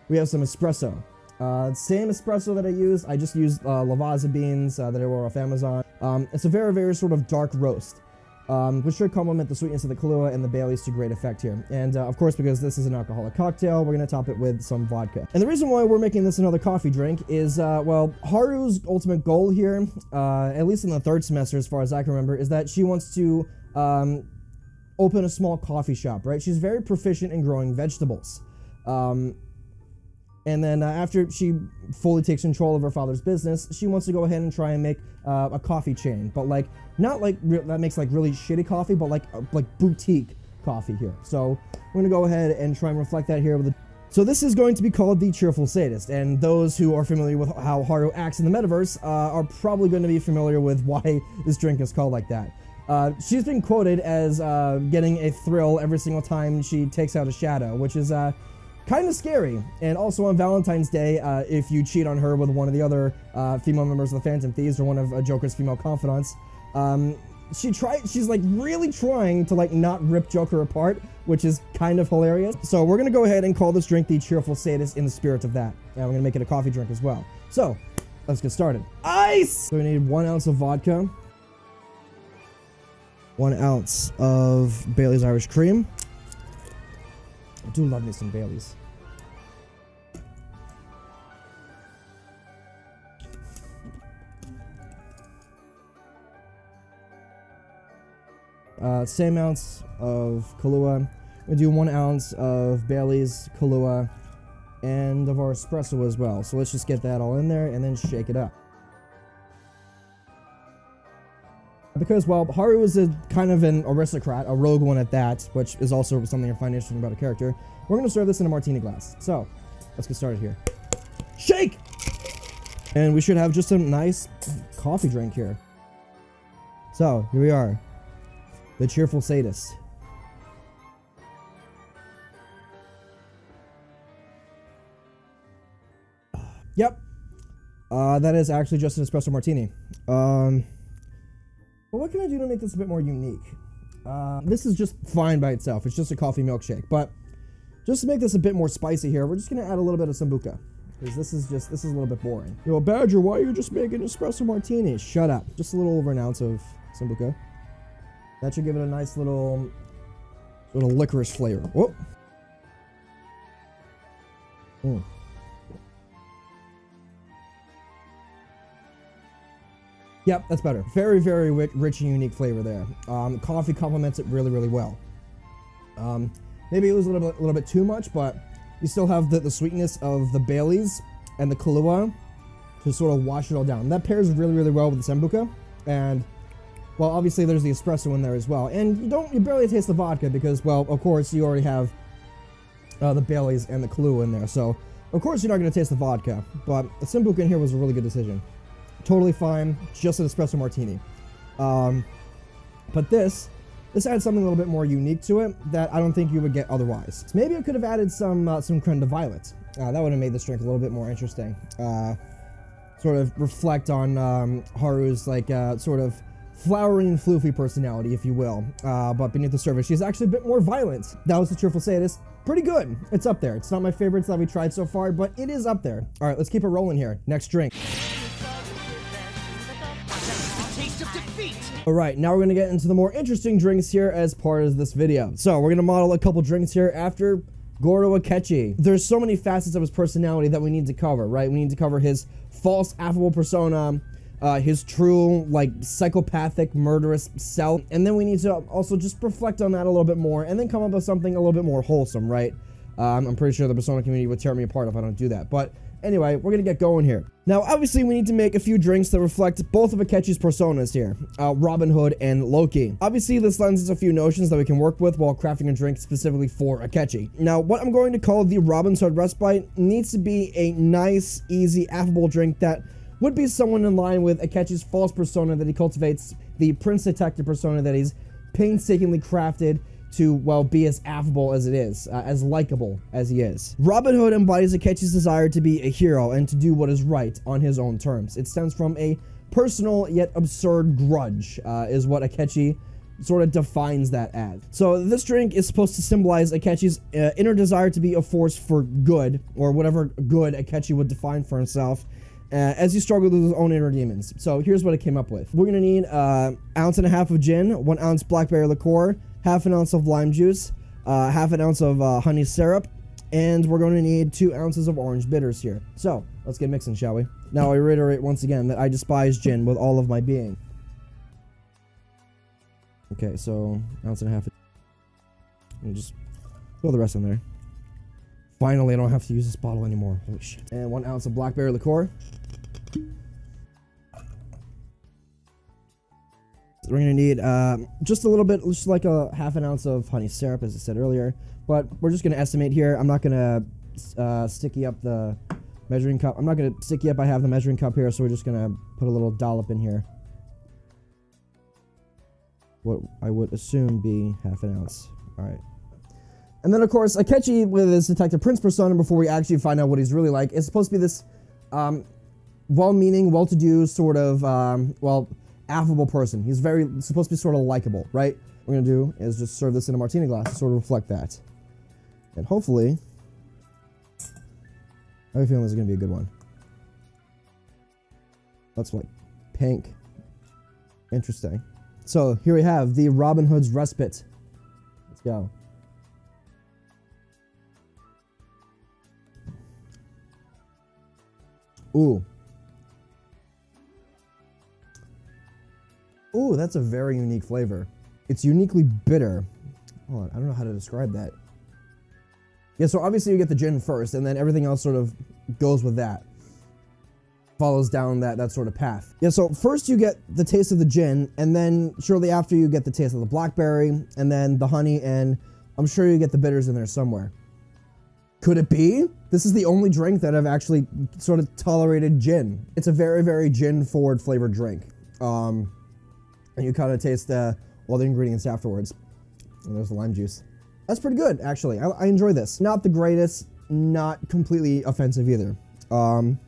Speaker 1: we have some espresso. Uh, same espresso that I use. I just use uh, Lavazza beans uh, that I ordered off Amazon. Um, it's a very, very sort of dark roast, um, which should complement the sweetness of the Kahlua and the Baileys to great effect here. And uh, of course, because this is an alcoholic cocktail, we're going to top it with some vodka. And the reason why we're making this another coffee drink is, uh, well, Haru's ultimate goal here, at least in the third semester, as far as I can remember, is that she wants to um, open a small coffee shop, right? She's very proficient in growing vegetables. Um, and then uh, after she fully takes control of her father's business, she wants to go ahead and try and make uh, a coffee chain, but like not like that makes like really shitty coffee, but like uh, like boutique coffee here. So we're gonna go ahead and try and reflect that here with. So this is going to be called the Cheerful Sadist, and those who are familiar with how Haru acts in the metaverse uh, are probably going to be familiar with why this drink is called like that. Uh, she's been quoted as uh, getting a thrill every single time she takes out a shadow, which is uh, kind of scary. And also on Valentine's Day, uh, if you cheat on her with one of the other uh, female members of the Phantom Thieves or one of uh, Joker's female confidants, um, she tried. She's like really trying to like not rip Joker apart, which is kind of hilarious. So we're gonna go ahead and call this drink the Cheerful Sadist in the spirit of that, and we're gonna make it a coffee drink as well. So let's get started. Ice. So we need one ounce of vodka, one ounce of Bailey's Irish Cream. I do love me some Baileys. Uh, same ounce of Kahlua. We do one ounce of Bailey's Kahlua and of our espresso as well. So let's just get that all in there and then shake it up. Because, well, Haru is a kind of an aristocrat, a rogue one at that, which is also something I find interesting about a character. We're going to serve this in a martini glass. So, let's get started here. Shake! And we should have just a nice coffee drink here. So, here we are. The Cheerful Sadist. Yep. Uh, that is actually just an espresso martini. Um, well, what can I do to make this a bit more unique? Uh, this is just fine by itself. It's just a coffee milkshake. But just to make this a bit more spicy here, we're just going to add a little bit of Sambuca. Because this is just, this is a little bit boring. Yo, Badger, why are you just making espresso martini? Shut up. Just a little over an ounce of Sambuca. That should give it a nice little, little licorice flavor. Whoop. Mm. Yep, that's better. Very, very rich, rich and unique flavor there. Um, coffee complements it really, really well. Um, maybe it was a little bit, a little bit too much, but you still have the, the sweetness of the Baileys and the Kahlua to sort of wash it all down. That pairs really, really well with the Sambuca. And, well, obviously there's the espresso in there as well. And you don't, you barely taste the vodka because, well, of course, you already have uh, the Baileys and the Kahlua in there. So, of course, you're not going to taste the vodka. But the Sambuca in here was a really good decision totally fine, just an espresso martini. Um, but this, this adds something a little bit more unique to it that I don't think you would get otherwise. Maybe I could have added some uh, some creme de violet. Uh, that would have made this drink a little bit more interesting. Uh, sort of reflect on um, Haru's like uh, sort of flowery and floofy personality, if you will. Uh, but beneath the surface, she's actually a bit more violent. That was the Cheerful Sadist. Pretty good. It's up there. It's not my favorites that we tried so far, but it is up there. All right, let's keep it rolling here. Next drink. Alright, now we're to get into the more interesting drinks here as part of this video. So, we're to model a couple drinks here after Goro Akechi. There's so many facets of his personality that we need to cover, right? We need to cover his false affable persona, uh, his true, like, psychopathic, murderous self, and then we need to also just reflect on that a little bit more, and then come up with something a little bit more wholesome, right? Um, I'm pretty sure the persona community would tear me apart if I don't do that, but Anyway, we're gonna get going here. Now, obviously, we need to make a few drinks that reflect both of Akechi's personas here, uh, Robin Hood and Loki. Obviously, this lends us a few notions that we can work with while crafting a drink specifically for Akechi. Now, what I'm going to call the Robin Hood Respite needs to be a nice, easy, affable drink that would be someone in line with Akechi's false persona that he cultivates, the Prince Detective persona that he's painstakingly crafted to, well, be as affable as it is, uh, as likable as he is. Robin Hood embodies Akechi's desire to be a hero and to do what is right on his own terms. It stems from a personal yet absurd grudge, uh, is what Akechi sort of defines that as. So this drink is supposed to symbolize Akechi's uh, inner desire to be a force for good, or whatever good Akechi would define for himself, uh, as he struggled with his own inner demons. So here's what I came up with. We're gonna need uh, ounce and a half of gin, one ounce blackberry liqueur, half an ounce of lime juice, uh, half an ounce of uh, honey syrup, and we're going to need two ounces of orange bitters here. So let's get mixing, shall we? Now I reiterate once again that I despise gin with all of my being. Okay, so ounce and a half. And just throw the rest in there. Finally, I don't have to use this bottle anymore. Holy shit. And one ounce of blackberry liqueur. We're gonna need uh, just a little bit, just like a half an ounce of honey syrup, as I said earlier. But we're just gonna estimate here. I'm not gonna uh, sticky up the measuring cup. I'm not gonna sticky up. I have the measuring cup here, so we're just gonna put a little dollop in here. What I would assume be half an ounce. All right. And then, of course, Akechi with his Detective Prince persona, before we actually find out what he's really like, is supposed to be this um, well-meaning, well-to-do sort of, um, well, affable person. He's very supposed to be sort of likable, right? What we're gonna do is just serve this in a martini glass to sort of reflect that. And hopefully, I have a feeling this is gonna be a good one. That's like pink. Interesting. So here we have the Robin Hood's Respite. Let's go. Ooh. Ooh, that's a very unique flavor. It's uniquely bitter. Hold on, I don't know how to describe that. Yeah, so obviously you get the gin first, and then everything else sort of goes with that. Follows down that, that sort of path. Yeah, so first you get the taste of the gin, and then shortly after you get the taste of the blackberry, and then the honey, and I'm sure you get the bitters in there somewhere. Could it be? This is the only drink that I've actually sort of tolerated gin. It's a very, very gin forward flavored drink. Um, and you kind of taste uh, all the ingredients afterwards. And there's the lime juice. That's pretty good, actually. I, I enjoy this. Not the greatest, not completely offensive either. Um,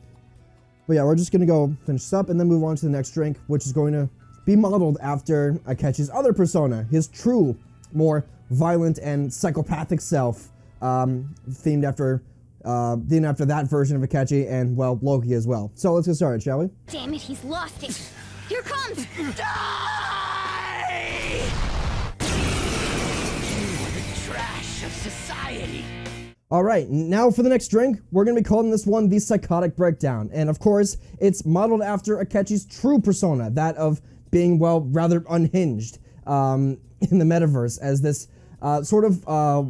Speaker 1: but yeah, we're just gonna go finish this up and then move on to the next drink, which is going to be modeled after Akechi's other persona, his true, more violent and psychopathic self, um, themed after uh, themed after that version of Akechi and well Loki as well. So let's get started, shall we?
Speaker 6: Damn it, he's lost it. Here comes! Die!
Speaker 2: Trash of society.
Speaker 1: All right, now for the next drink, we're gonna be calling this one the Psychotic Breakdown. And of course, it's modeled after Akechi's true persona, that of being, well, rather unhinged um, in the metaverse as this uh, sort of uh,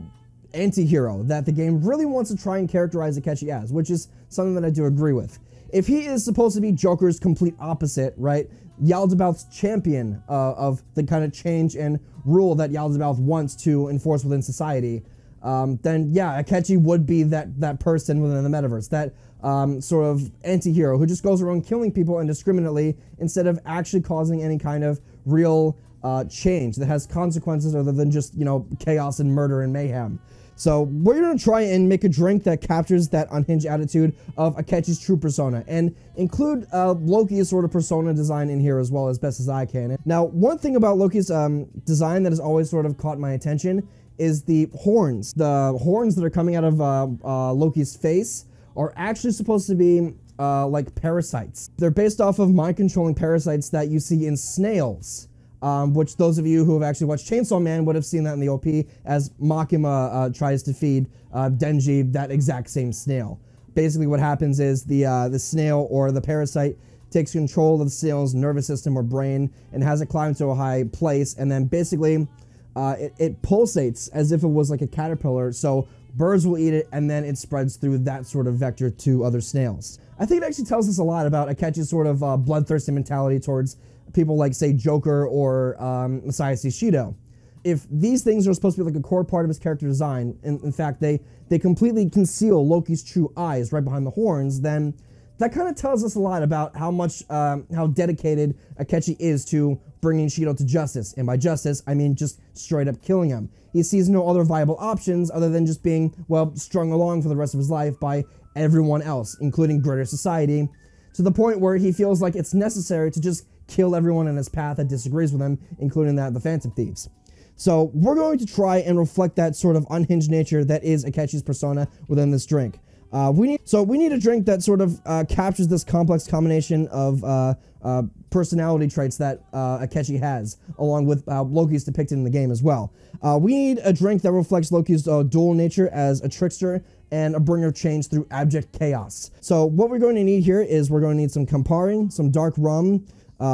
Speaker 1: anti hero that the game really wants to try and characterize Akechi as, which is something that I do agree with. If he is supposed to be Joker's complete opposite, right? Yaldabaoth's champion uh, of the kind of change and rule that Yaldabaoth wants to enforce within society, um, then yeah, Akechi would be that that person within the metaverse, that um, sort of anti-hero who just goes around killing people indiscriminately instead of actually causing any kind of real uh, change that has consequences other than just you know chaos and murder and mayhem. So we're gonna try and make a drink that captures that unhinged attitude of Akechi's true persona and include uh, Loki's sort of persona design in here as well as best as I can. Now, one thing about Loki's um, design that has always sort of caught my attention is the horns. The horns that are coming out of uh, uh, Loki's face are actually supposed to be uh, like parasites. They're based off of mind controlling parasites that you see in snails. Um, which those of you who have actually watched Chainsaw Man would have seen that in the OP as Makima uh, tries to feed uh, Denji that exact same snail. Basically, what happens is the uh, the snail or the parasite takes control of the snail's nervous system or brain and has it climb to a high place, and then basically uh, it, it pulsates as if it was like a caterpillar. So birds will eat it, and then it spreads through that sort of vector to other snails. I think it actually tells us a lot about Akechi's sort of uh, bloodthirsty mentality towards people like, say, Joker or um, Masayoshi Shido. If these things are supposed to be like a core part of his character design, in, in fact, they, they completely conceal Loki's true eyes right behind the horns, then that kind of tells us a lot about how much, um, how dedicated Akechi is to bringing Shido to justice. And by justice, I mean just straight up killing him. He sees no other viable options other than just being, well, strung along for the rest of his life by everyone else, including greater society, to the point where he feels like it's necessary to just kill everyone in his path that disagrees with him, including that the Phantom Thieves. So we're going to try and reflect that sort of unhinged nature that is Akechi's persona within this drink. Uh, we need so we need a drink that sort of uh, captures this complex combination of uh, uh personality traits that uh, Akechi has, along with uh, Loki's depicted in the game as well. we need a drink that reflects Loki's dual nature as a trickster and a bringer of change through abject chaos. So what we're going to need here is we're going to need some Campari, some dark rum,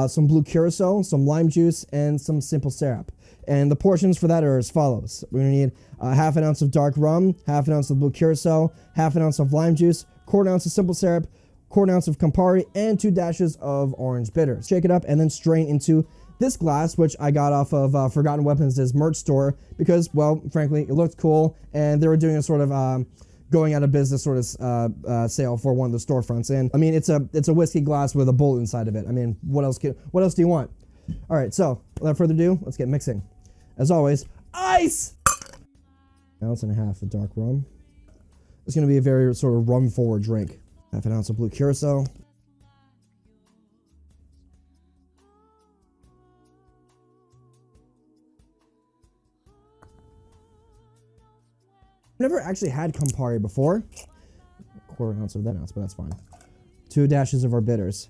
Speaker 1: some blue curacao, some lime juice, and some simple syrup. And the portions for that are as follows. We're to need uh, half an ounce of dark rum, half an ounce of blue curacao, half an ounce of lime juice, quarter ounce of simple syrup, quarter ounce of Campari, and two dashes of orange bitters. Shake it up and then strain into this glass, which I got off of uh, Forgotten Weapons' merch store because, well, frankly, it looked cool and they were doing a sort of um, going out of business sort of uh, uh, sale for one of the storefronts. And I mean, it's a it's a whiskey glass with a bullet inside of it. I mean, what else can what else do you want? All right, so without further ado, let's get mixing. As always, ice! Ounce and a half of dark rum. It's going to be a very sort of rum forward drink. Half an ounce of blue curacao. Never actually had Campari before. Quarter ounce of that ounce, but that's fine. Two dashes of our bitters.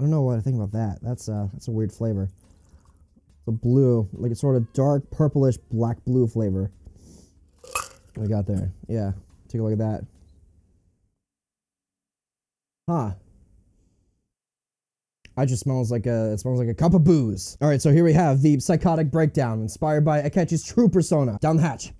Speaker 1: I don't know what I think about that. That's uh, that's a weird flavor. The blue, like a sort of dark purplish black blue flavor. We got there? Yeah, take a look at that. Huh. I just smells like a it smells like a cup of booze. All right, so here we have the psychotic breakdown inspired by Akechi's true persona. Down the hatch.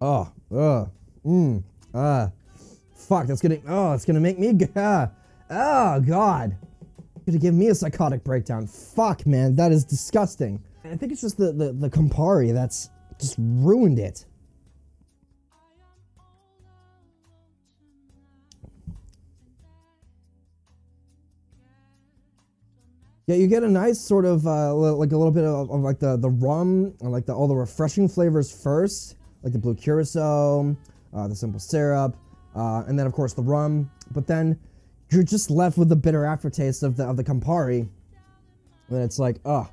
Speaker 1: Oh, ugh, mmm, ah, fuck, that's gonna, oh, it's gonna make me, ah, oh, God. Gonna give me a psychotic breakdown. Fuck, man, that is disgusting. I think it's just the, the, the Campari that's just ruined it. Yeah, you get a nice sort of uh, like a little bit of, of like the the rum and like the all the refreshing flavors first, like the blue curacao, uh, the simple syrup, uh, and then of course the rum. But then you're just left with the bitter aftertaste of the of the Campari, and it's like, oh,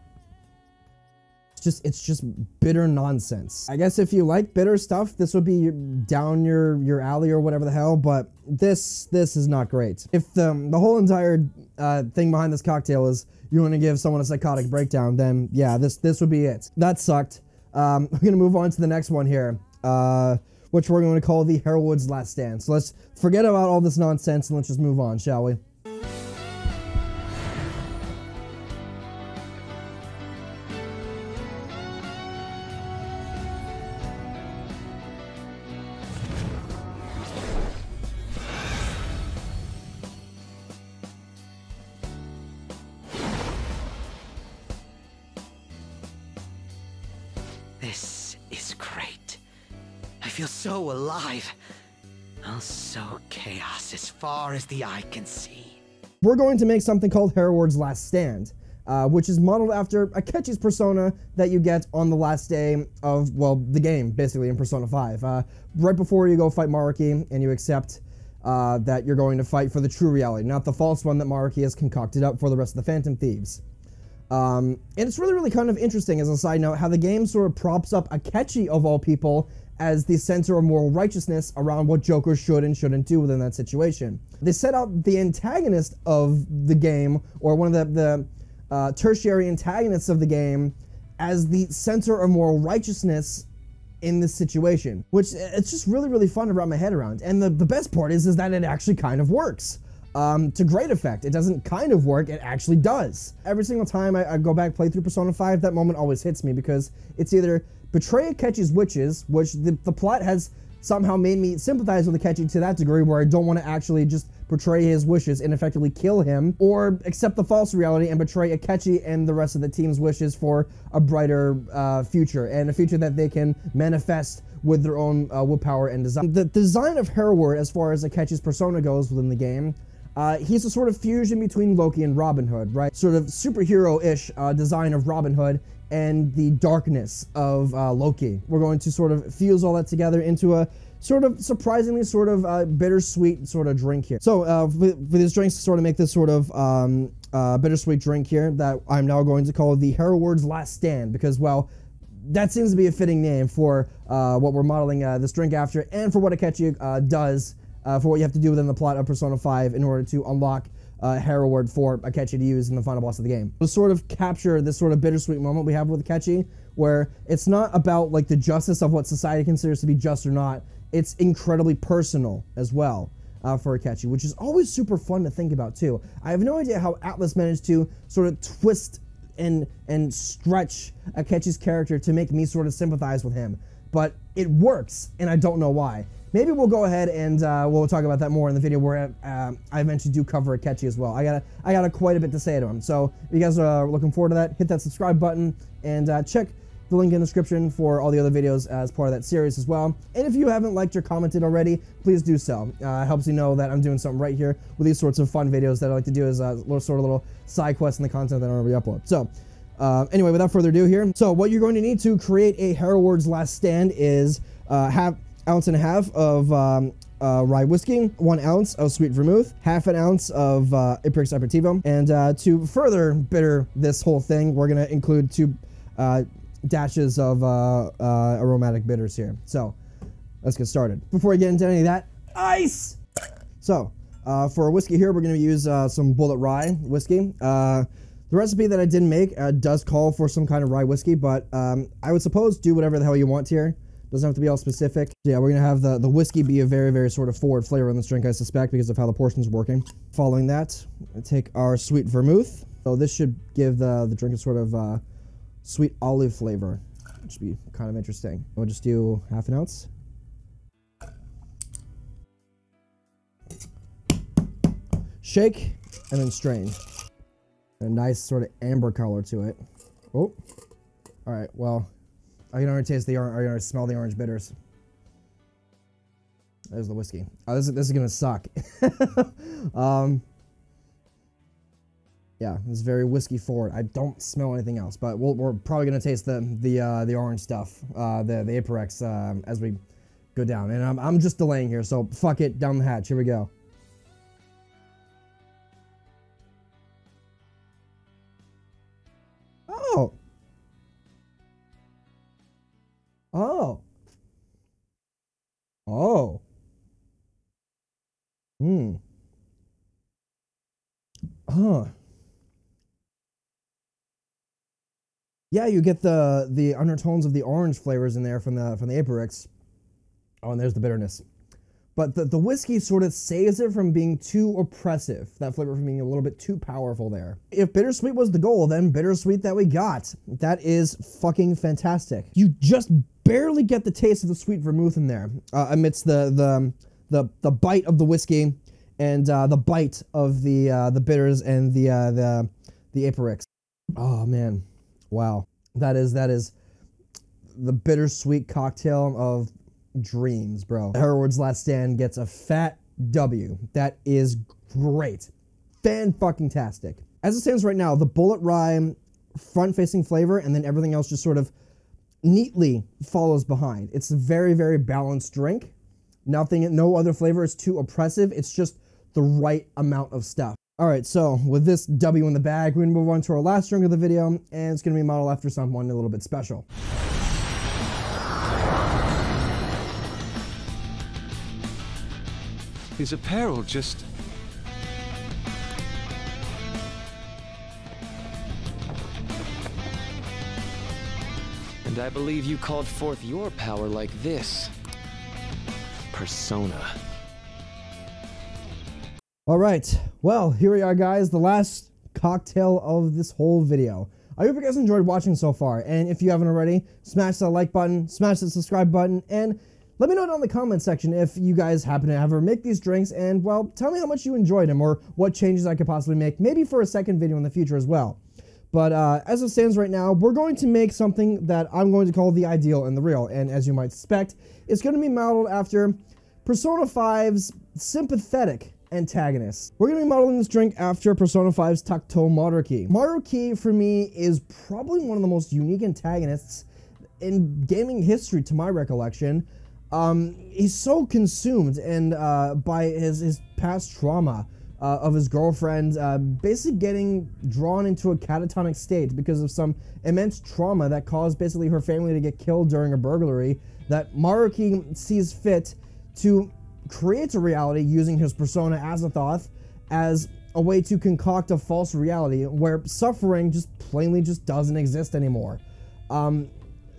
Speaker 1: it's just it's just bitter nonsense. I guess if you like bitter stuff, this would be down your your alley or whatever the hell. But this this is not great. If the the whole entire uh, thing behind this cocktail is you want to give someone a psychotic breakdown, then yeah, this this would be it. That sucked. Um, we're gonna move on to the next one here, uh, which we're going to call the Hereward's Last Stand. So let's forget about all this nonsense and let's just move on, shall we?
Speaker 2: Far as the eye can see.
Speaker 1: we're going to make something called Hereward's Last Stand, uh, which is modeled after a Akechi's persona that you get on the last day of, well, the game, basically, in Persona 5. Uh, right before you go fight Maruki and you accept uh, that you're going to fight for the true reality, not the false one that Maruki has concocted up for the rest of the Phantom Thieves. Um, and it's really, really kind of interesting, as a side note, how the game sort of props up Akechi, of all people, as the center of moral righteousness around what Joker should and shouldn't do within that situation. They set out the antagonist of the game, or one of the, the uh, tertiary antagonists of the game, as the center of moral righteousness in this situation, which it's just really, really fun to wrap my head around. And the, the best part is, is that it actually kind of works. Um, to great effect. It doesn't kind of work, it actually does. Every single time I, I go back, play through Persona 5, that moment always hits me because it's either betray Akechi's witches, which the, the plot has somehow made me sympathize with Akechi to that degree where I don't want to actually just betray his wishes and effectively kill him, or accept the false reality and betray Akechi and the rest of the team's wishes for a brighter uh, future, and a future that they can manifest with their own uh, willpower and design. The design of Hereward, as far as Akechi's persona goes within the game, uh, he's a sort of fusion between Loki and Robin Hood, right? Sort of superhero-ish uh, design of Robin Hood and the darkness of uh, Loki. We're going to sort of fuse all that together into a sort of surprisingly sort of uh, bittersweet sort of drink here. So uh, for, for these drinks to sort of make this sort of um, uh, bittersweet drink here that I'm now going to call the Hereward's Last Stand because, well, that seems to be a fitting name for what we're modeling this drink after and for what Akechi does uh, for what you have to do within the plot of Persona 5 in order to unlock uh, Hereward for Akechi to use in the final boss of the game. To sort of capture this sort of bittersweet moment we have with Akechi, where it's not about like the justice of what society considers to be just or not. It's incredibly personal as well uh, for Akechi, which is always super fun to think about too. I have no idea how Atlus managed to sort of twist and and stretch Akechi's character to make me sort of sympathize with him, but it works, and I don't know why. Maybe we'll go ahead and uh, we'll talk about that more in the video where uh, I eventually do cover Akechi as well. I got I got quite a bit to say to him. So if you guys are looking forward to that, hit that subscribe button and uh, check the link in the description for all the other videos as part of that series as well. And if you haven't liked or commented already, please do so. Uh, it helps you know that I'm doing something right here with these sorts of fun videos that I like to do as a little sort of little side quests in the content that I normally upload. So. Uh, anyway, without further ado here, so what you're going to need to create a Hereward's Last Stand is uh, have ounce and a half of um, uh, rye whiskey, one ounce of sweet vermouth, half an ounce of uh, Aperix Aperitivo, and uh, to further bitter this whole thing, we're gonna include two uh, dashes of uh, uh, aromatic bitters here. So let's get started. Before we get into any of that, ice. So Uh, for our whiskey here, we're going to use some Bulleit Rye whiskey. The recipe that I didn't make uh, does call for some kind of rye whiskey, but um, I would suppose do whatever the hell you want here. Doesn't have to be all specific. Yeah, we're gonna have the, the whiskey be a very, very sort of forward flavor in this drink, I suspect, because of how the portion's working. Following that, take our sweet vermouth. So this should give the, the drink a sort of uh, sweet olive flavor, which should be kind of interesting. We'll just do half an ounce. Shake and then strain. A nice sort of amber color to it. Oh, all right. Well, I can already taste the orange. I already smell the orange bitters. There's the whiskey. Oh, this is this is gonna suck. um, yeah, it's very whiskey forward. I don't smell anything else, but we we are probably gonna taste the the uh, the orange stuff, uh, the the Aperex uh, as we go down. And I'm I'm just delaying here, so fuck it, down the hatch. Here we go. Yeah, you get the the undertones of the orange flavors in there from the from the Aperex. Oh, and there's the bitterness. But the, the whiskey sort of saves it from being too oppressive, that flavor from being a little bit too powerful there. If bittersweet was the goal, then bittersweet that we got. That is fucking fantastic. You just barely get the taste of the sweet vermouth in there, uh, amidst the, the, the, the bite of the whiskey and uh, the bite of the, uh, the bitters and the, uh, the, the Aperex. Oh man, wow. That is, that is the bittersweet cocktail of dreams, bro. Hereward's Last Stand gets a fat W. That is great. Fan fucking tastic. As it stands right now, the Bulleit Rye front facing flavor and then everything else just sort of neatly follows behind. It's a very, very balanced drink. Nothing, no other flavor is too oppressive. It's just the right amount of stuff. All right, so with this W in the bag, we're gonna move on to our last drink of the video, and it's gonna be modeled after someone a little bit special.
Speaker 7: His apparel just... And I believe you called forth your power like this. Persona.
Speaker 1: All right, well, here we are, guys. The last cocktail of this whole video. I hope you guys enjoyed watching so far, and if you haven't already, smash that like button, smash that subscribe button, and let me know down in the comment section if you guys happen to ever make these drinks and, well, tell me how much you enjoyed them or what changes I could possibly make, maybe for a second video in the future as well. But uh, as it stands right now, we're going to make something that I'm going to call the ideal and the real. And as you might suspect, it's going to be modeled after Persona 5's sympathetic antagonist. We're to be modeling this drink after Persona 5's Takuto Maruki. Maruki, for me, is probably one of the most unique antagonists in gaming history to my recollection. Um, he's so consumed and uh, by his, his past trauma uh, of his girlfriend uh, basically getting drawn into a catatonic state because of some immense trauma that caused basically her family to get killed during a burglary that Maruki sees fit to create a reality using his persona Azathoth as a way to concoct a false reality where suffering just plainly just doesn't exist anymore. Um,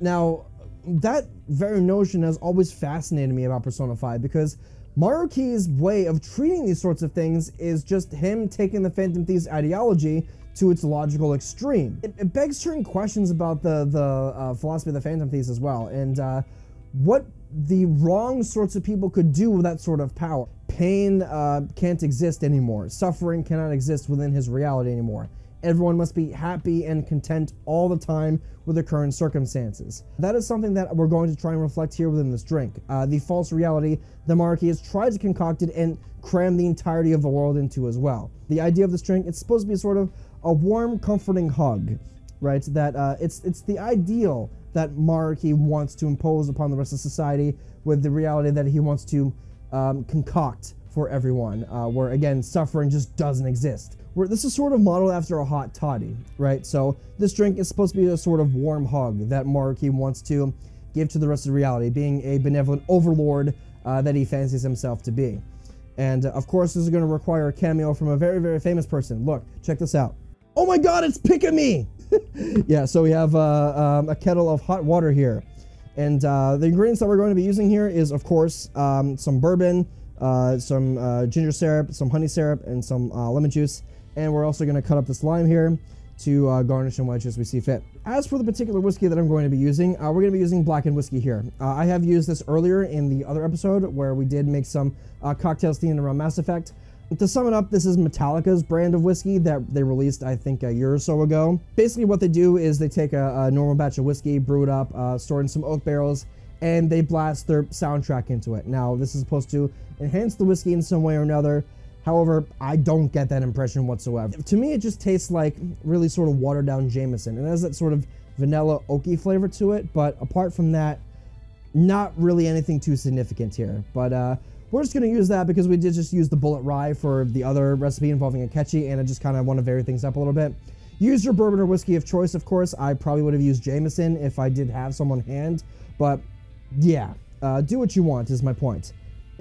Speaker 1: now, that very notion has always fascinated me about Persona 5 because Maruki's way of treating these sorts of things is just him taking the Phantom Thieves ideology to its logical extreme. It, it begs certain questions about the, the uh, philosophy of the Phantom Thieves as well, and uh, what the wrong sorts of people could do with that sort of power. Pain uh, can't exist anymore. Suffering cannot exist within his reality anymore. Everyone must be happy and content all the time with their current circumstances. That is something that we're going to try and reflect here within this drink. Uh, the false reality the Maruki has tried to concoct it and cram the entirety of the world into as well. The idea of this drink, it's supposed to be sort of a warm, comforting hug, right? That uh, it's it's the ideal that Maruki wants to impose upon the rest of society with the reality that he wants to um, concoct for everyone, uh, where again, suffering just doesn't exist where this is sort of modeled after a hot toddy, right? So this drink is supposed to be a sort of warm hug that Maruki wants to give to the rest of reality, being a benevolent overlord uh, that he fancies himself to be. And uh, of course, this is going to require a cameo from a very, very famous person. Look, check this out. Oh my god, it's Pikami! yeah, so we have uh, um, a kettle of hot water here. And uh, the ingredients that we're going to be using here is, of course, um, some bourbon, uh, some uh, ginger syrup, some honey syrup, and some uh, lemon juice. And we're also going to cut up this lime here to uh, garnish and wedge as we see fit. As for the particular whiskey that I'm going to be using, we're going to be using Blackened whiskey here. I have used this earlier in the other episode where we did make some cocktails themed around Mass Effect. To sum it up, this is Metallica's brand of whiskey that they released, I think, a year or so ago. Basically, what they do is they take a, a normal batch of whiskey, brew it up, uh, store it in some oak barrels, and they blast their soundtrack into it. Now, this is supposed to enhance the whiskey in some way or another. However, I don't get that impression whatsoever. To me, it just tastes like really sort of watered down Jameson. It has that sort of vanilla oaky flavor to it, but apart from that, not really anything too significant here. But uh, we're just going to use that because we did just use the Bulleit rye for the other recipe involving Akechi, and I just kind of want to vary things up a little bit. Use your bourbon or whiskey of choice, of course. I probably would have used Jameson if I did have some on hand, but yeah, uh, do what you want is my point.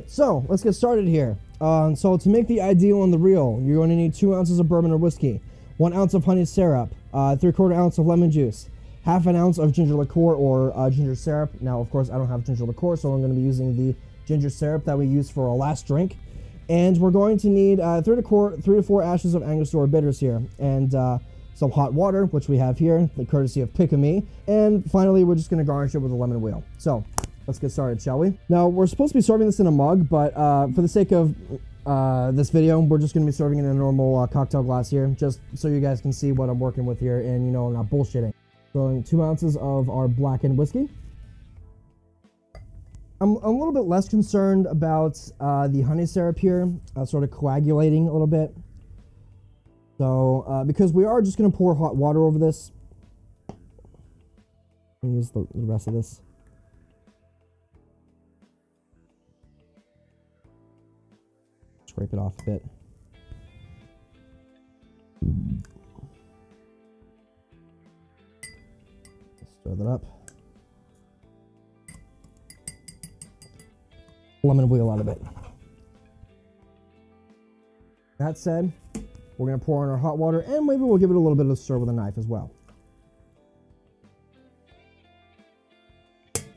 Speaker 1: So let's get started here. Uh, so to make the ideal and the real, you're going to need two ounces of bourbon or whiskey, one ounce of honey syrup, uh, three quarter ounce of lemon juice, half an ounce of ginger liqueur or uh, ginger syrup. Now, of course, I don't have ginger liqueur, so I'm going to be using the ginger syrup that we use for our last drink. And we're going to need uh, three to four, three to four ashes of Angostura bitters here, and uh, some hot water, which we have here, the courtesy of Pikami. And finally, we're just going to garnish it with a lemon wheel. So let's get started, shall we? Now, we're supposed to be serving this in a mug, but uh, for the sake of uh, this video, we're just going to be serving it in a normal uh, cocktail glass here, just so you guys can see what I'm working with here, and, you know, I'm not bullshitting. So, two ounces of our blackened whiskey. I'm, I'm a little bit less concerned about uh, the honey syrup here, uh, sort of coagulating a little bit. So, uh, because we are just going to pour hot water over this. And use the, the rest of this. Scrape it off a bit. Stir that up. Lemon wheel out of it. That said, we're going to pour in our hot water and maybe we'll give it a little bit of a stir with a knife as well.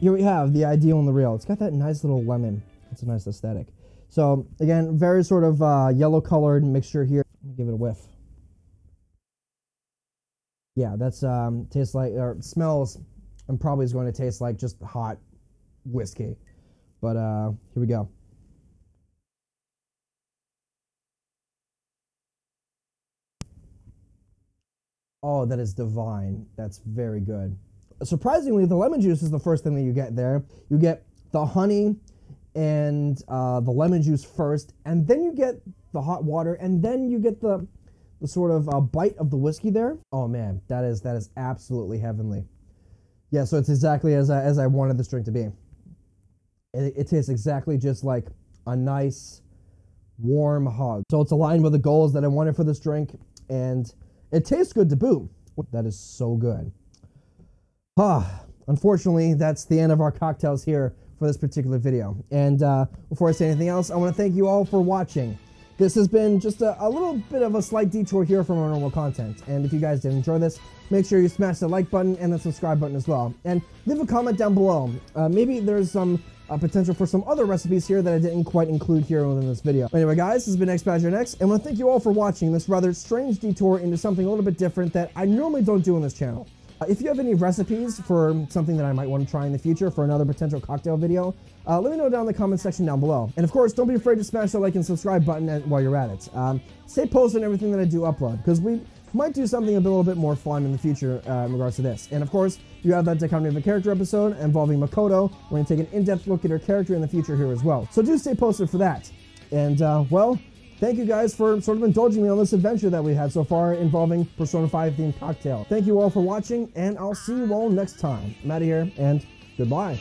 Speaker 1: Here we have the ideal and the real. It's got that nice little lemon. It's a nice aesthetic. So again, very sort of uh, yellow colored mixture here. Give it a whiff. Yeah, that's um, tastes like or smells and probably is going to taste like just hot whiskey. But uh, here we go. Oh, that is divine. That's very good. Surprisingly, the lemon juice is the first thing that you get there. You get the honey and uh, the lemon juice first, and then you get the hot water, and then you get the the sort of uh, bite of the whiskey there. Oh man, that is that is absolutely heavenly. Yeah, so it's exactly as I, as I wanted this drink to be. It, it tastes exactly just like a nice, warm hug. So it's aligned with the goals that I wanted for this drink, and it tastes good to boot. That is so good. Ah, unfortunately, that's the end of our cocktails here for this particular video. And uh, before I say anything else, I want to thank you all for watching. This has been just a, a, little bit of a slight detour here from our normal content. And if you guys did enjoy this, make sure you smash the like button and the subscribe button as well. And leave a comment down below. Uh, maybe there's some uh, potential for some other recipes here that I didn't quite include here within this video. Anyway, guys, this has been X Badger Knight X, and I want to thank you all for watching this rather strange detour into something a little bit different that I normally don't do on this channel. Uh, if you have any recipes for something that I might want to try in the future for another potential cocktail video, uh, let me know down in the comment section down below. And of course, don't be afraid to smash the like and subscribe button while you're at it. Um, stay posted on everything that I do upload, because we might do something a little bit more fun in the future uh, in regards to this. And of course, you have that Dichotomy of a Character episode involving Makoto. We're going to take an in-depth look at her character in the future here as well. So do stay posted for that. And, uh, well, thank you guys for sort of indulging me on this adventure that we had so far involving Persona 5 themed cocktail. Thank you all for watching, and I'll see you all next time. I'm out of here, and goodbye.